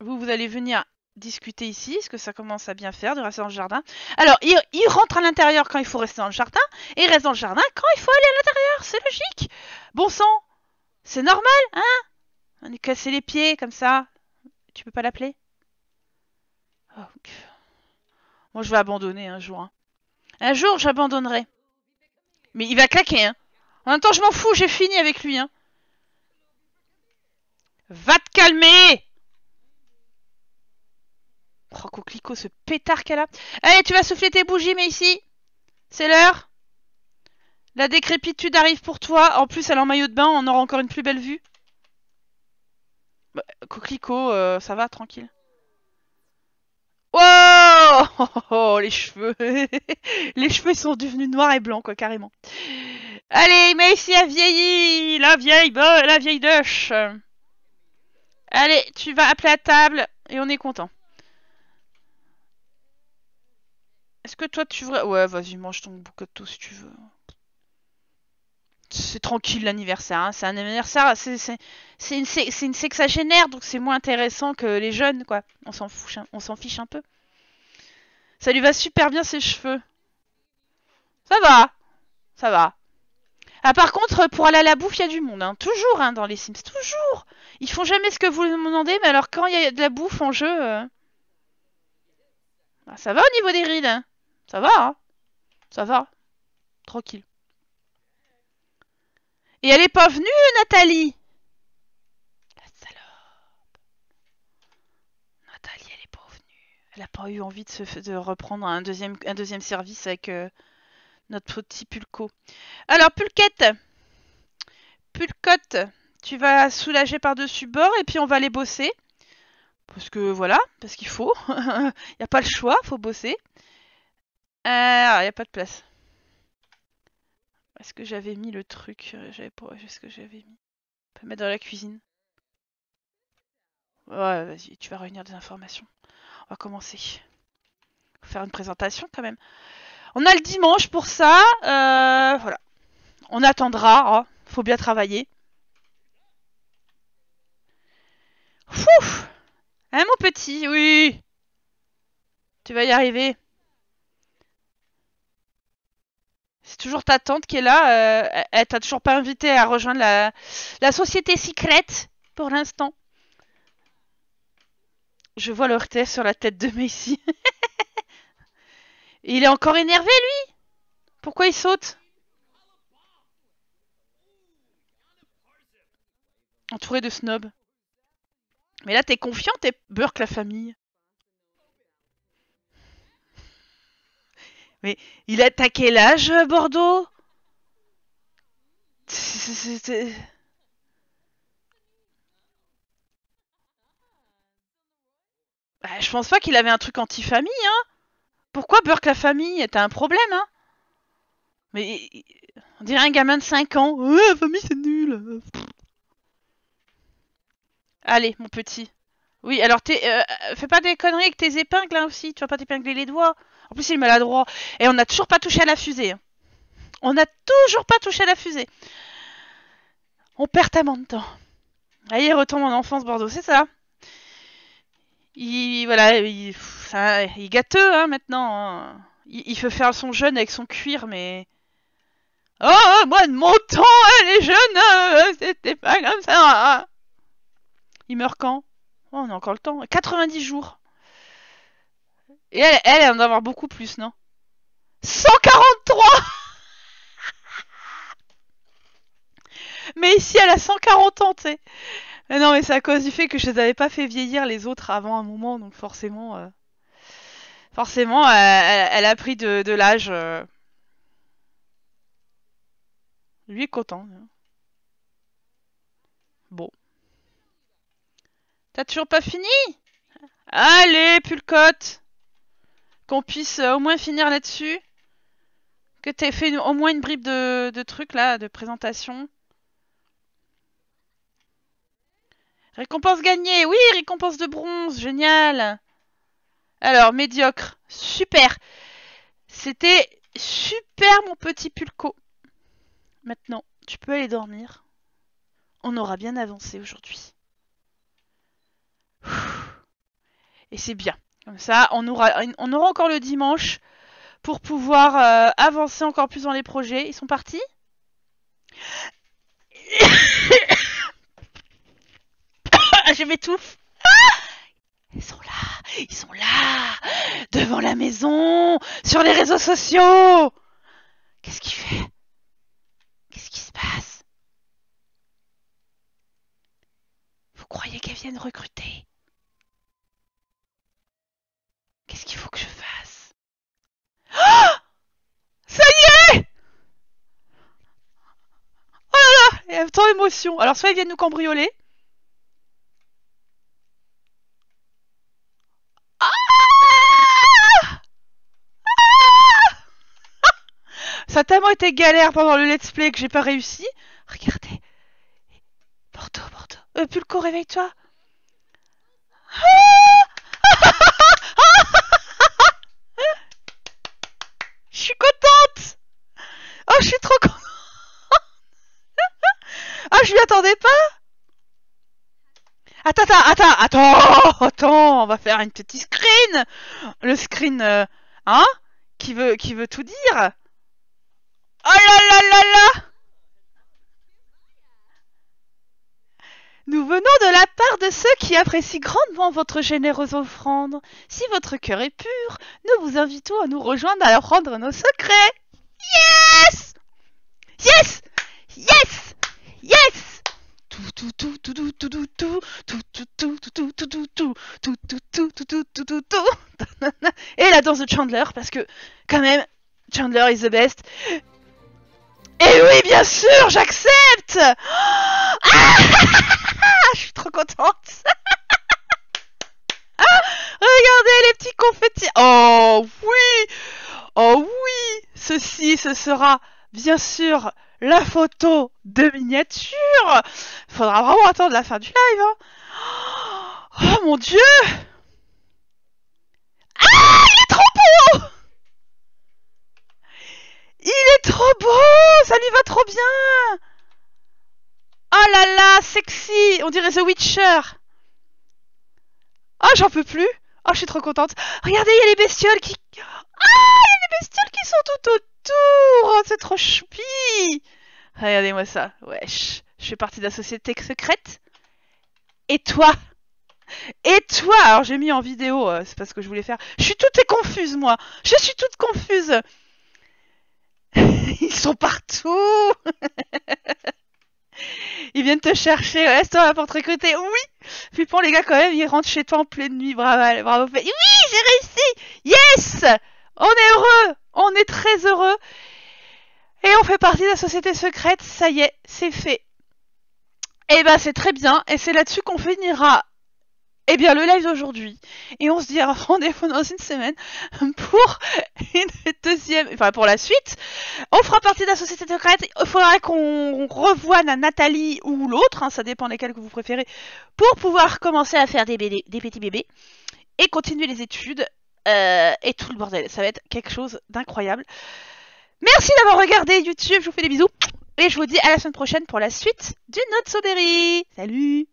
Vous, vous allez venir discuter ici, ce que ça commence à bien faire de rester dans le jardin. Alors, il, rentre à l'intérieur quand il faut rester dans le jardin, et il reste dans le jardin quand il faut aller à l'intérieur, c'est logique. Bon sang, c'est normal, hein? On est cassé les pieds comme ça. Tu peux pas l'appeler? Oh, Moi, je vais abandonner un jour. Hein. Un jour, j'abandonnerai. Mais il va claquer, hein. En même temps, je m'en fous, j'ai fini avec lui, hein. Va te calmer Oh, Coquelicot, ce pétard qu'elle a. Allez, tu vas souffler tes bougies, mais. C'est l'heure. La décrépitude arrive pour toi. En plus, elle est en maillot de bain, on aura encore une plus belle vue. Bah, Coquelicot, euh, ça va, tranquille. Oh, oh, les cheveux. les cheveux sont devenus noirs et blancs, quoi, carrément. Allez, ici a vieilli, la vieille, la vieille dush. Allez, tu vas appeler à table et on est content. Est-ce que toi tu veux... Ouais, vas-y, mange ton boucotto si tu veux. C'est tranquille l'anniversaire, hein. c'est un anniversaire, c'est une, sexagénaire, donc c'est moins intéressant que les jeunes, quoi. On s'en fiche, on s'en fiche un peu. Ça lui va super bien ses cheveux. Ça va, ça va. Ah par contre, pour aller à la bouffe, il y a du monde, hein. Toujours, hein, dans les Sims, toujours. Ils font jamais ce que vous demandez, mais alors quand il y a de la bouffe en jeu, euh, ah, ça va au niveau des rides, hein. Ça va, hein. Ça va. Tranquille. Et elle est pas venue, Nathalie? La. Nathalie, elle est pas venue. Elle a pas eu envie de, se, de reprendre un deuxième, un deuxième service avec euh, notre petit Pulco. Alors, Pulquette. Pulcotte, tu vas soulager par-dessus bord et puis on va aller bosser. Parce que voilà, parce qu'il faut. Il n'y a pas le choix, faut bosser. Euh, il n'y a pas de place. Est-ce que j'avais mis le truc? Euh, J'avais pas. Est-ce que j'avais mis? On peut mettre dans la cuisine. Ouais, vas-y, tu vas réunir des informations. On va commencer. Faire une présentation quand même. On a le dimanche pour ça. Euh, voilà. On attendra. hein. Faut bien travailler. Fouf Hein, mon petit? Oui Tu vas y arriver. C'est toujours ta tante qui est là. euh, elle- t'a toujours pas invité à rejoindre la, société secrète pour l'instant. Je vois le RTS sur la tête de Macy. il est encore énervé, lui? Pourquoi il saute? Entouré de snobs. Mais là, t'es confiant, t'es Burke la famille. Mais il a t'as quel âge, Bordeaux? Bah, Je pense pas qu'il avait un truc anti-famille, hein Pourquoi Burke la famille T'as un problème, hein? Mais on dirait un gamin de 5 ans. La famille c'est nul. Allez, mon petit. Oui, alors t'es, euh, fais pas des conneries avec tes épingles là aussi. Tu vas pas t'épingler les doigts. En plus, il est maladroit. Et on n'a toujours pas touché à la fusée. hein. On n'a toujours pas touché à la fusée. On perd tellement de temps. Allez, retourne en enfance, Bordeaux, c'est ça. Il, voilà, il, il gâteux hein, maintenant. hein. Il, il fait faire son jeune avec son cuir, mais. Oh, moi de mon temps, hein, les jeunes, euh, c'était pas comme ça. hein. Il meurt quand? Oh, on a encore le temps. 90 jours. Et elle, elle, elle en avoir beaucoup plus, non? 143 Mais ici, elle a 140 ans, tu non, mais c'est à cause du fait que je les avais pas fait vieillir les autres avant un moment, donc forcément... euh, Forcément, euh, elle, a pris de, de l'âge. euh. Lui est content. hein. Bon. T'as toujours pas fini? Allez, Pulcotte Qu'on puisse euh, au moins finir là-dessus. Que t'aies fait au moins une bribe de, de trucs là, de présentation. Récompense gagnée Oui, récompense de bronze, génial Alors, médiocre, super C'était super mon petit Pulco. Maintenant, tu peux aller dormir. On aura bien avancé aujourd'hui. Et c'est bien. Comme ça, on aura, on aura encore le dimanche pour pouvoir euh, avancer encore plus dans les projets. Ils sont partis? Ah, Je m'étouffe. Ah ils sont là, ils sont là, devant la maison, sur les réseaux sociaux. Qu'est-ce qu'il fait? Qu'est-ce qui se passe? Vous croyez qu'elles viennent recruter? Qu'est-ce qu'il faut que je fasse? Ah Ça y est Oh là là Il y a tant d'émotions. Alors soit ils viennent nous cambrioler. Ah Ah Ça a tellement été galère pendant le let's play que j'ai pas réussi. Regardez. Bordeaux, Bordeaux. Euh, Pulco, réveille-toi suis contente. Oh, je suis trop contente. Je m'y attendais pas Attends, attends, attends, attends, on va faire une petite screen. Le screen, euh, hein Qui veut, qui veut tout dire Oh là là là là Nous venons de la part de ceux qui apprécient grandement votre généreuse offrande. Si votre cœur est pur, nous vous invitons à nous rejoindre à apprendre nos secrets. Yes Yes Yes Yes tout tout tout tout tout tout tout tout tout tout tout tout tout tout tout tout tout tout et la danse de Chandler parce que quand même Chandler is the best et oui bien sûr j'accepte je suis trop contente regardez les petits confettis oh oui oh oui ceci ce sera bien sûr la photo de miniature. Faudra vraiment attendre la fin du live. Hein. Oh mon dieu. Ah Il est trop beau. Il est trop beau. Ça lui va trop bien. Oh là là, sexy. On dirait The Witcher. Oh, j'en peux plus. Oh, je suis trop contente. Regardez, il y a les bestioles qui... Ah Il y a les bestioles qui sont tout autour Oh, c'est trop choupi Regardez-moi ça. Wesh. Je fais partie de la société secrète. Et toi? Et toi? Alors j'ai mis en vidéo, euh, c'est parce que je voulais faire. Je suis toute confuse, moi. Je suis toute confuse. Ils sont partout. Ils viennent te chercher. Ouais, c'est pour te recruter. Oui. Puis pour les gars, quand même, ils rentrent chez toi en pleine nuit. Bravo, bravo. Oui, j'ai réussi. Yes. On est heureux. On est très heureux. Et on fait partie de la société secrète, ça y est, c'est fait. Et eh ben c'est très bien, et c'est là-dessus qu'on finira eh bien, le live d'aujourd'hui. Et on se dit rendez-vous dans une semaine pour une deuxième, enfin pour la suite. On fera partie de la société secrète. Il faudra qu'on revoie Nathalie ou l'autre, hein, ça dépend desquels que vous préférez, pour pouvoir commencer à faire des petits bébés et continuer les études euh, et tout le bordel. Ça va être quelque chose d'incroyable. Merci d'avoir regardé YouTube, je vous fais des bisous. Et je vous dis à la semaine prochaine pour la suite du Note Salut